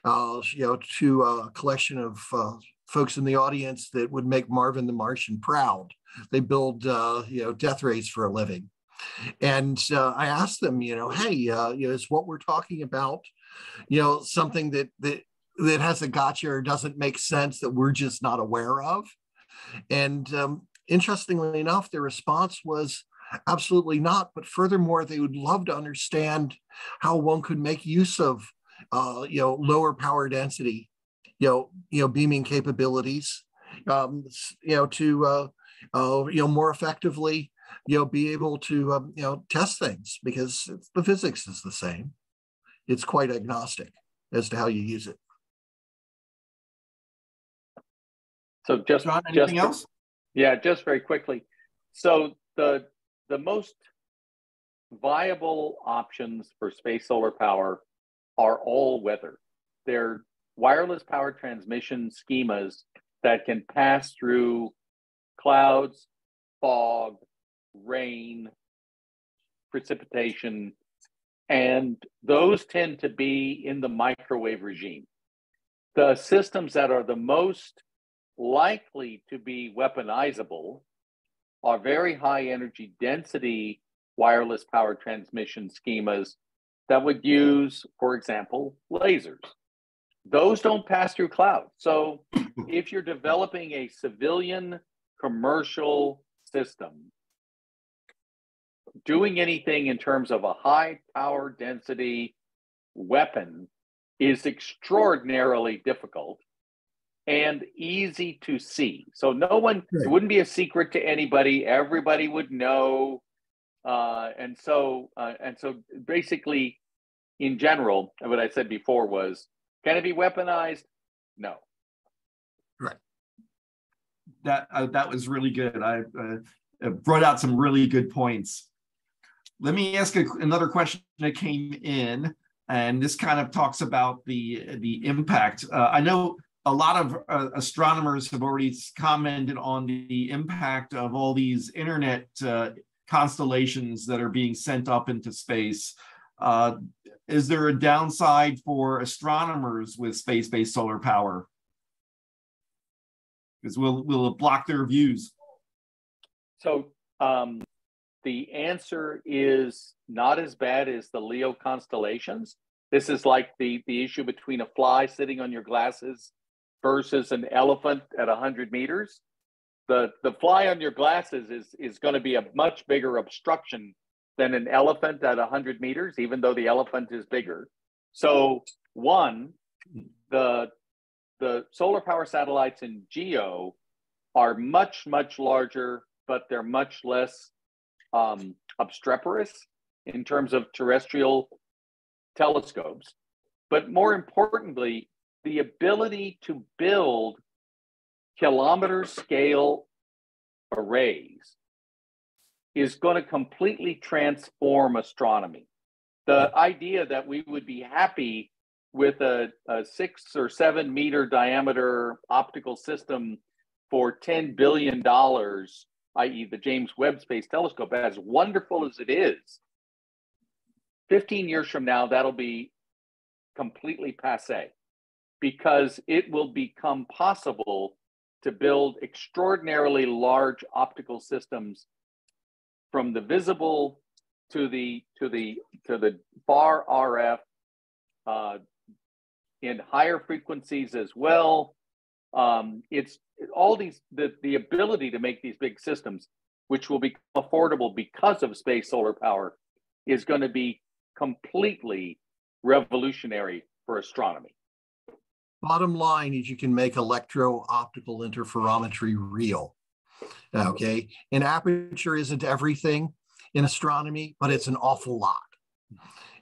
uh, you know to a collection of uh, folks in the audience that would make Marvin the Martian proud. They build uh, you know death rays for a living, and I asked them you know hey you know is what we're talking about you know something that that that has a gotcha or doesn't make sense that we're just not aware of and um, interestingly enough, their response was absolutely not. But furthermore, they would love to understand how one could make use of, uh, you know, lower power density, you know, you know, beaming capabilities, um, you know, to, uh, uh, you know, more effectively, you know, be able to, um, you know, test things because the physics is the same. It's quite agnostic as to how you use it. So just, John, anything just, else? Yeah, just very quickly. So the the most viable options for space solar power are all weather. They're wireless power transmission schemas that can pass through clouds, fog, rain, precipitation, and those tend to be in the microwave regime. The systems that are the most likely to be weaponizable are very high energy density wireless power transmission schemas that would use, for example, lasers. Those don't pass through cloud. So if you're developing a civilian commercial system, doing anything in terms of a high power density weapon is extraordinarily difficult and easy to see. So no one, it wouldn't be a secret to anybody. Everybody would know. Uh, and so, uh, and so basically, in general, what I said before was, can it be weaponized? No. Right. that uh, that was really good. I uh, brought out some really good points. Let me ask a, another question that came in, and this kind of talks about the the impact. Uh, I know a lot of uh, astronomers have already commented on the impact of all these internet uh, constellations that are being sent up into space. Uh, is there a downside for astronomers with space-based solar power? Because will will it block their views? So um, the answer is not as bad as the LEO constellations. This is like the the issue between a fly sitting on your glasses versus an elephant at 100 meters. The the fly on your glasses is is going to be a much bigger obstruction than an elephant at 100 meters, even though the elephant is bigger. So, one, the, the solar power satellites in GEO are much, much larger, but they're much less um, obstreperous in terms of terrestrial telescopes. But more importantly, the ability to build kilometer scale arrays is going to completely transform astronomy. The idea that we would be happy with a, a six or seven meter diameter optical system for $10 billion, i.e., the James Webb Space Telescope, as wonderful as it is, 15 years from now, that'll be completely passe because it will become possible to build extraordinarily large optical systems from the visible to the to the to the far RF uh, in higher frequencies as well. Um, it's all these the the ability to make these big systems, which will be affordable because of space solar power, is going to be completely revolutionary for astronomy. Bottom line is you can make electro optical interferometry real. Okay. And aperture isn't everything in astronomy, but it's an awful lot.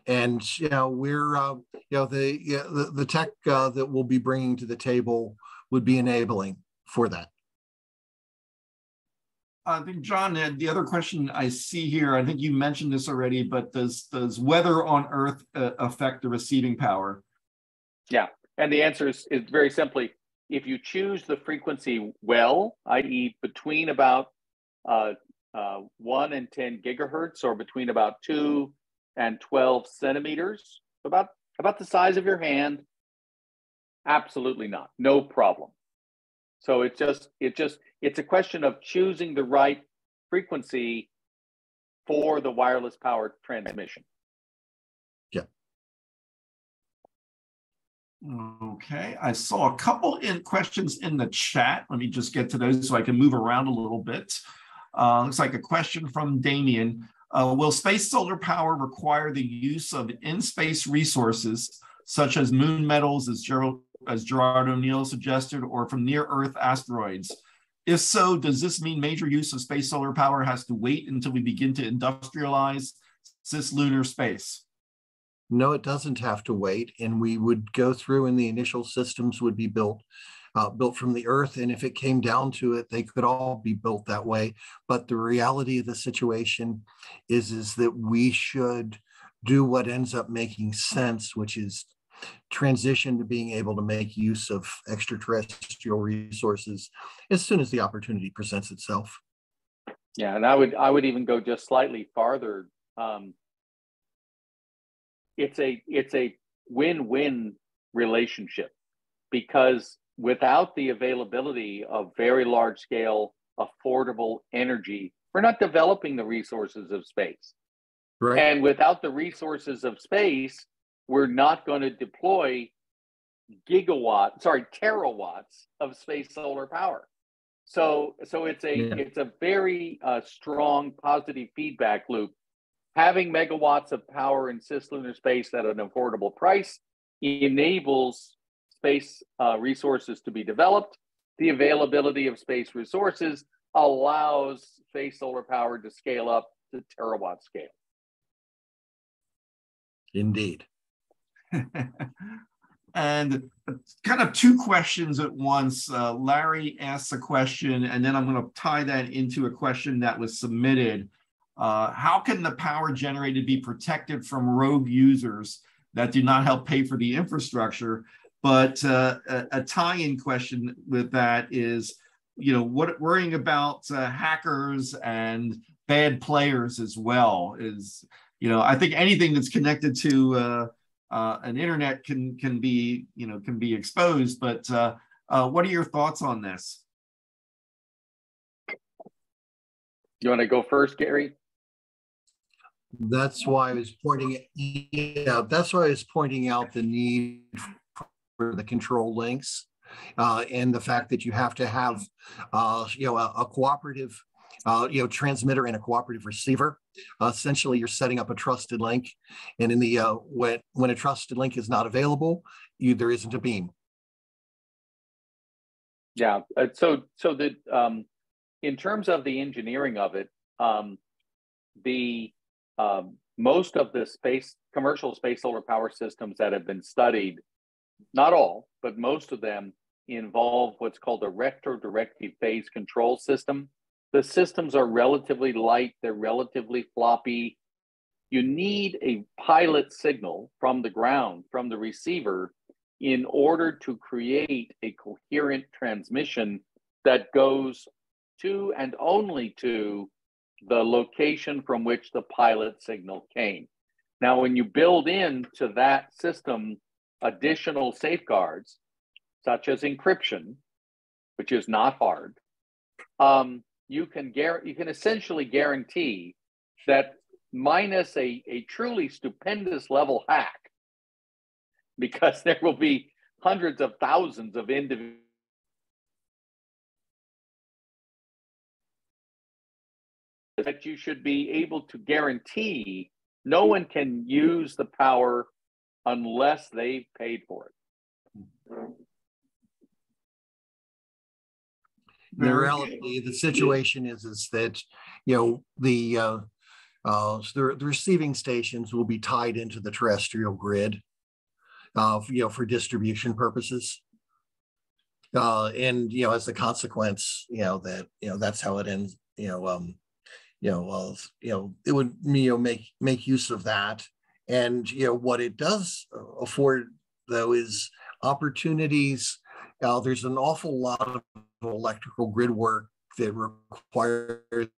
And you know we're uh, you know the yeah, the, the tech uh, that we'll be bringing to the table would be enabling for that. I think John, the other question I see here, I think you mentioned this already, but does does weather on Earth uh, affect the receiving power? Yeah, and the answer is, is very simply if you choose the frequency well, i.e., between about uh, uh, 1 and 10 gigahertz, or between about 2 and 12 centimeters, about, about the size of your hand, absolutely not. No problem. So it's just, it just, it's a question of choosing the right frequency for the wireless power transmission. Okay, I saw a couple in questions in the chat. Let me just get to those so I can move around a little bit. Uh, looks like a question from Damien. Uh, will space solar power require the use of in-space resources such as moon metals, as Gerald, as Gerard O'Neill suggested, or from near-Earth asteroids? If so, does this mean major use of space solar power has to wait until we begin to industrialize cislunar space? No, it doesn't have to wait. And we would go through and the initial systems would be built, uh, built from the earth. And if it came down to it, they could all be built that way. But the reality of the situation is, is that we should do what ends up making sense, which is transition to being able to make use of extraterrestrial resources as soon as the opportunity presents itself. Yeah, and I would I would even go just slightly farther. Um, it's a it's a win-win relationship because without the availability of very large scale affordable energy we're not developing the resources of space right. and without the resources of space we're not going to deploy gigawatt sorry terawatts of space solar power so so it's a yeah. it's a very uh, strong positive feedback loop having megawatts of power in cislunar space at an affordable price enables space uh, resources to be developed. The availability of space resources allows space solar power to scale up to terawatt scale. Indeed. and kind of two questions at once. Uh, Larry asks a question, and then I'm going to tie that into a question that was submitted. Uh, how can the power generated be protected from rogue users that do not help pay for the infrastructure? But uh, a, a tie-in question with that is, you know, what worrying about uh, hackers and bad players as well is, you know, I think anything that's connected to uh, uh, an internet can can be, you know, can be exposed. But uh, what are your thoughts on this? You want to go first, Gary? That's why I was pointing yeah, that's why I was pointing out the need for the control links uh, and the fact that you have to have uh, you know a, a cooperative uh, you know transmitter and a cooperative receiver. essentially, you're setting up a trusted link, and in the uh, when when a trusted link is not available, you there isn't a beam. Yeah. Uh, so so the um, in terms of the engineering of it, um, the um, most of the space commercial space solar power systems that have been studied, not all, but most of them involve what's called a retro-directed phase control system. The systems are relatively light, they're relatively floppy. You need a pilot signal from the ground, from the receiver, in order to create a coherent transmission that goes to and only to the location from which the pilot signal came. Now, when you build into that system additional safeguards, such as encryption, which is not hard, um, you can you can essentially guarantee that minus a, a truly stupendous level hack, because there will be hundreds of thousands of individuals that you should be able to guarantee no one can use the power unless they've paid for it. The reality, the situation is, is that, you know, the, uh, uh, the, the receiving stations will be tied into the terrestrial grid, uh, you know, for distribution purposes. Uh, and, you know, as a consequence, you know, that, you know, that's how it ends, you know, um, you know, well, you know, it would you know make make use of that. And you know what it does afford though is opportunities. Uh, there's an awful lot of electrical grid work that requires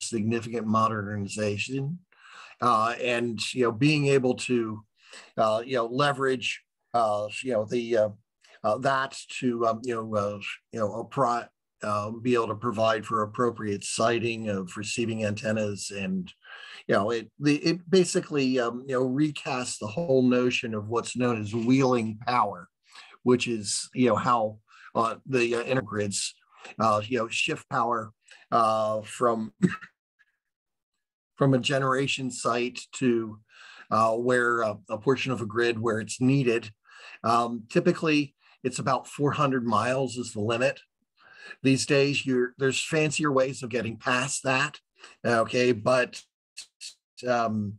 significant modernization, uh, and you know being able to uh, you know leverage uh, you know the uh, uh, that to um, you know uh, you know a um, be able to provide for appropriate siting of receiving antennas and you know it it basically um, you know recasts the whole notion of what's known as wheeling power which is you know how uh, the uh, intergrids uh, you know shift power uh, from from a generation site to uh, where uh, a portion of a grid where it's needed. Um, typically it's about 400 miles is the limit these days you're there's fancier ways of getting past that okay but um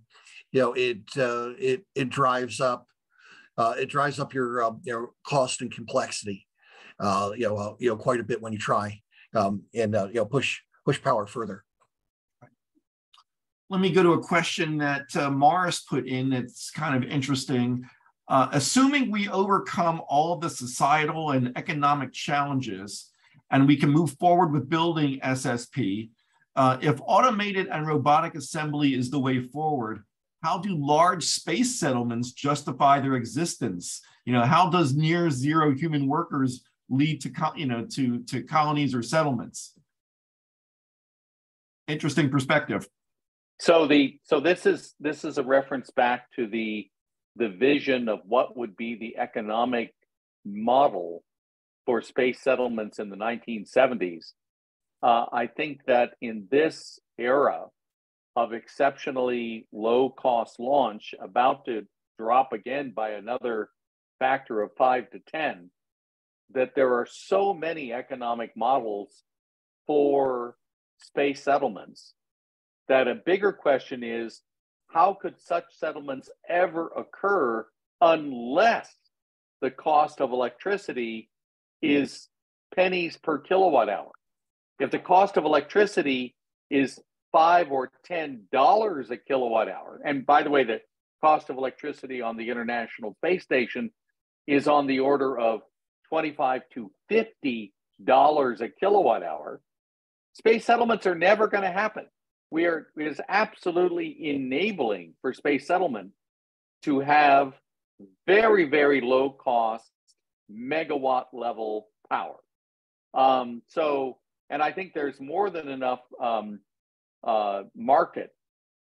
you know it uh, it it drives up uh, it drives up your uh, your cost and complexity uh, you know uh, you know quite a bit when you try um, and uh, you know push push power further let me go to a question that uh, Morris put in that's kind of interesting. Uh, assuming we overcome all the societal and economic challenges, and we can move forward with building SSP. Uh, if automated and robotic assembly is the way forward, how do large space settlements justify their existence? You know, how does near zero human workers lead to, you know, to, to colonies or settlements? Interesting perspective. So the so this is this is a reference back to the the vision of what would be the economic model for space settlements in the 1970s. Uh, I think that in this era of exceptionally low cost launch, about to drop again by another factor of five to 10, that there are so many economic models for space settlements that a bigger question is how could such settlements ever occur unless the cost of electricity is pennies per kilowatt hour. If the cost of electricity is five or ten dollars a kilowatt hour, and by the way, the cost of electricity on the International Space Station is on the order of 25 to 50 dollars a kilowatt hour, space settlements are never going to happen. We are it is absolutely enabling for space settlement to have very very low cost megawatt level power. Um, so, and I think there's more than enough um, uh, market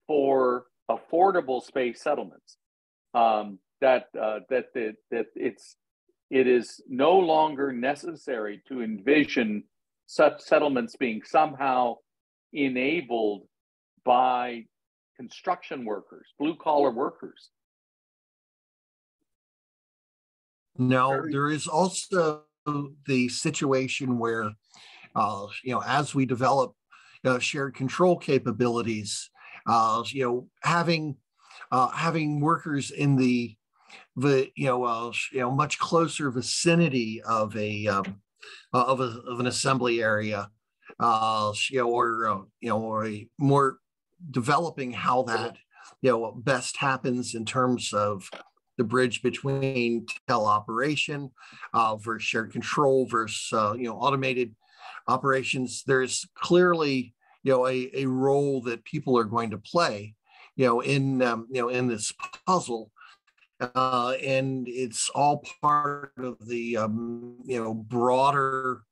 for affordable space settlements um, that uh, that that that it's it is no longer necessary to envision such settlements being somehow enabled by construction workers, blue collar workers. Now, there is also the situation where, uh, you know, as we develop uh, shared control capabilities, uh, you know, having uh, having workers in the the you know uh, you know much closer vicinity of a um, uh, of a of an assembly area, uh, you know, or uh, you know, or more developing how that you know best happens in terms of the bridge between teleoperation uh, versus shared control versus uh, you know automated operations. There's clearly you know a, a role that people are going to play you know in um, you know in this puzzle uh, and it's all part of the um, you know broader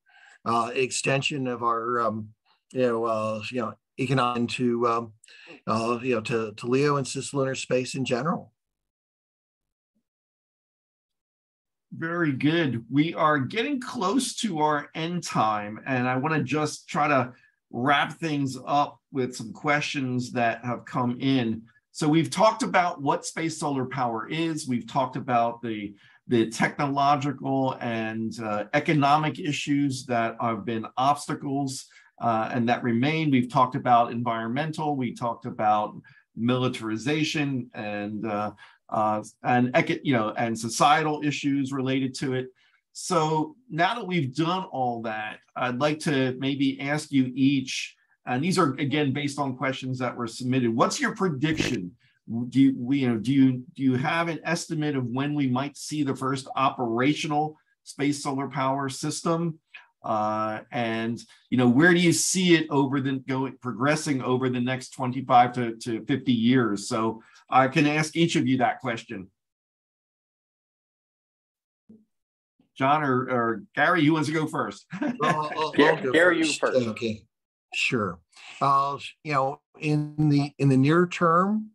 uh, extension of our um, you know uh, you know economic to um, uh, you know to, to LEO and cislunar space in general. Very good. We are getting close to our end time, and I want to just try to wrap things up with some questions that have come in. So we've talked about what space solar power is. We've talked about the, the technological and uh, economic issues that have been obstacles uh, and that remain. We've talked about environmental. We talked about militarization and uh, uh, and you know and societal issues related to it. So now that we've done all that, I'd like to maybe ask you each, and these are again based on questions that were submitted. What's your prediction? Do you, we, you know, do you do you have an estimate of when we might see the first operational space solar power system? Uh, and you know, where do you see it over the going progressing over the next 25 to, to 50 years? So I can ask each of you that question. John or, or Gary, who wants to go first? Gary, you first. Okay, sure. Uh, you know, in the in the near term,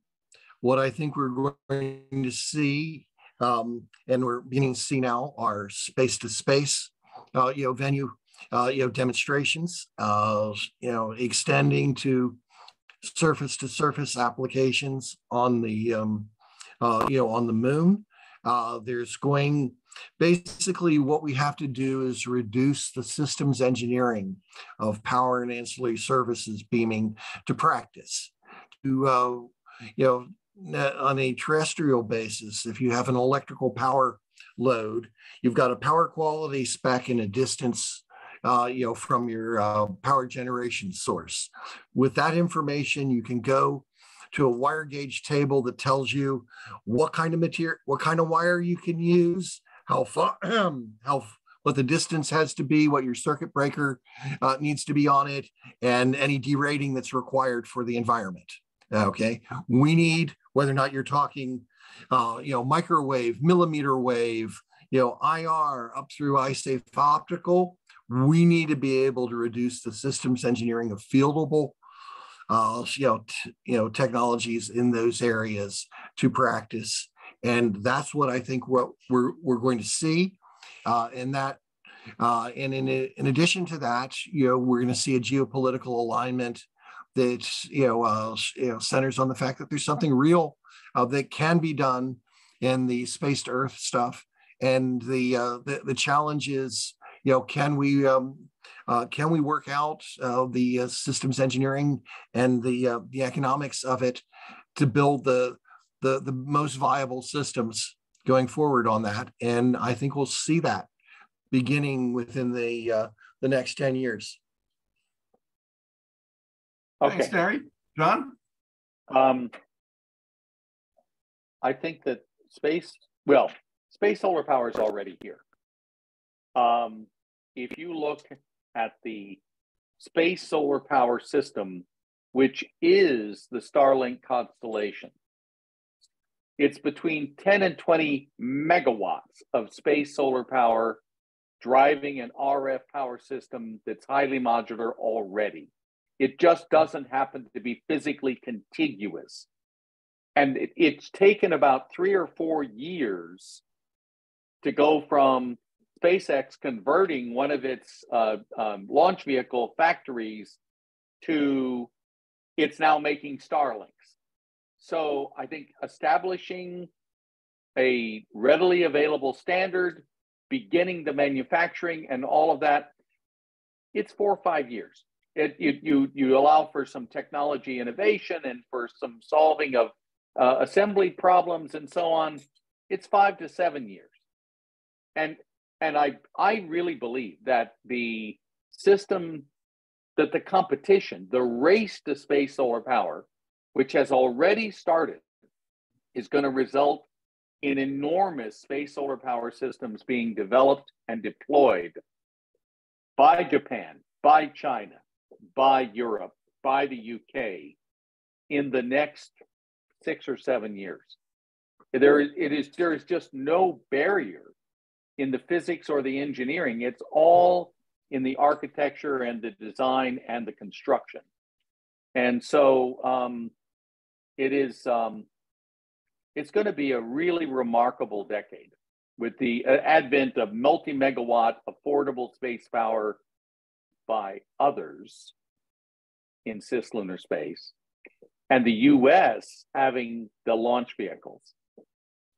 what I think we're going to see, um, and we're beginning to see now, are space to space, uh, you know, venue, uh, you know, demonstrations, uh, you know, extending to surface to surface applications on the, um, uh, you know, on the moon. Uh, there's going, basically what we have to do is reduce the systems engineering of power and ancillary services beaming to practice to, uh, you know, on a terrestrial basis, if you have an electrical power load, you've got a power quality spec in a distance uh, you know, from your uh, power generation source. With that information, you can go to a wire gauge table that tells you what kind of material, what kind of wire you can use, how far, how what the distance has to be, what your circuit breaker uh, needs to be on it, and any derating that's required for the environment. Okay, we need whether or not you're talking, uh, you know, microwave, millimeter wave, you know, IR up through iSafe optical we need to be able to reduce the systems engineering of fieldable uh, you know, t- you know, technologies in those areas to practice, and that's what I think what we're we're going to see, uh, and that, uh, and in in addition to that, you know, we're going to see a geopolitical alignment that you know, uh, you know, centers on the fact that there's something real uh, that can be done in the space to Earth stuff, and the uh, the, the challenge is you know, can we um, uh, can we work out uh, the uh, systems engineering and the uh, the economics of it to build the the the most viable systems going forward on that. And I think we'll see that beginning within the uh, the next 10 years. Okay. Thanks, Terry. John? Um, I think that space, well, space solar power is already here. Um, if you look at the space solar power system, which is the Starlink constellation, it's between 10 and 20 megawatts of space solar power driving an RF power system that's highly modular already. It just doesn't happen to be physically contiguous. And it, it's taken about three or four years to go from SpaceX converting one of its uh, um, launch vehicle factories to it's now making Starlinks. So I think establishing a readily available standard, beginning the manufacturing, and all of that, it's four or five years. It, you, you, you allow for some technology innovation and for some solving of uh, assembly problems and so on. It's five to seven years. And and I I really believe that the system that the competition, the race to space solar power, which has already started, is going to result in enormous space solar power systems being developed and deployed by Japan, by China, by Europe, by the UK in the next six or seven years. There is, it is, there is just no barrier in the physics or the engineering. It's all in the architecture and the design and the construction. And so um, it is, um, it's going to be a really remarkable decade with the uh, advent of multi megawatt affordable space power by others in cislunar space, and the US having the launch vehicles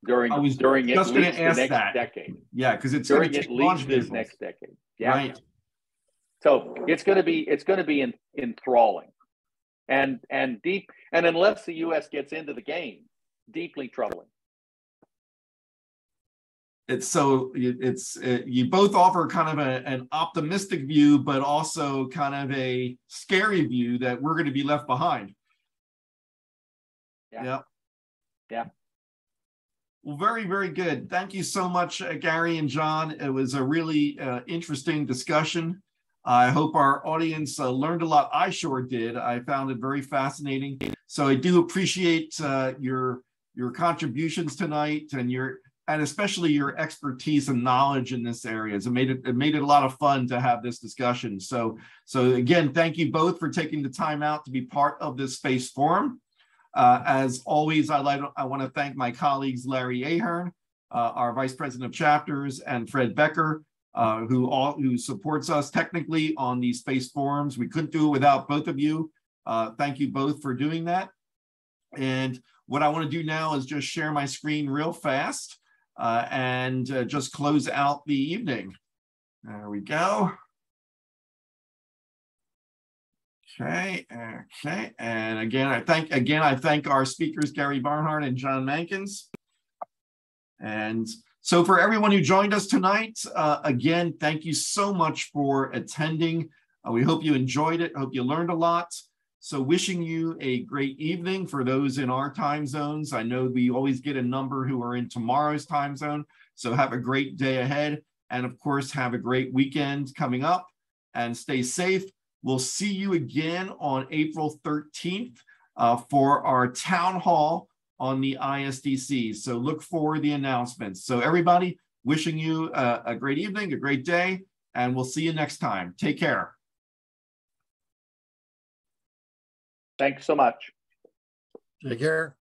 during I was during just gonna the ask next that. decade. Yeah, because it's During at least this next decade. Yeah. Right. So it's going to be it's going to be in, enthralling, and and deep and unless the U.S. gets into the game, deeply troubling. It's so it's uh, you both offer kind of a, an optimistic view, but also kind of a scary view that we're going to be left behind. Yeah. Yep. Yeah. Well, very, very good. Thank you so much, uh, Gary and John. It was a really uh, interesting discussion. I hope our audience uh, learned a lot. I sure did. I found it very fascinating. So I do appreciate uh, your your contributions tonight and your and especially your expertise and knowledge in this area. It made it, it made it a lot of fun to have this discussion. So so again, thank you both for taking the time out to be part of this space forum. Uh, as always, I like I want to thank my colleagues Larry Ahern, uh, our vice president of chapters, and Fred Becker, uh, who all who supports us technically on these space forums. We couldn't do it without both of you. Uh, thank you both for doing that. And what I want to do now is just share my screen real fast uh, and uh, just close out the evening. There we go. Okay, okay, and again, I thank again I thank our speakers Gary Barnhard and John Mankins. And so for everyone who joined us tonight, uh, again, thank you so much for attending. Uh, we hope you enjoyed it. Hope you learned a lot. So wishing you a great evening for those in our time zones. I know we always get a number who are in tomorrow's time zone. So have a great day ahead. And of course, have a great weekend coming up and stay safe. We'll see you again on April 13th uh, for our town hall on the ISDC. So look for the announcements. So everybody, wishing you a, a great evening, a great day, and we'll see you next time. Take care. Thanks so much. Take care.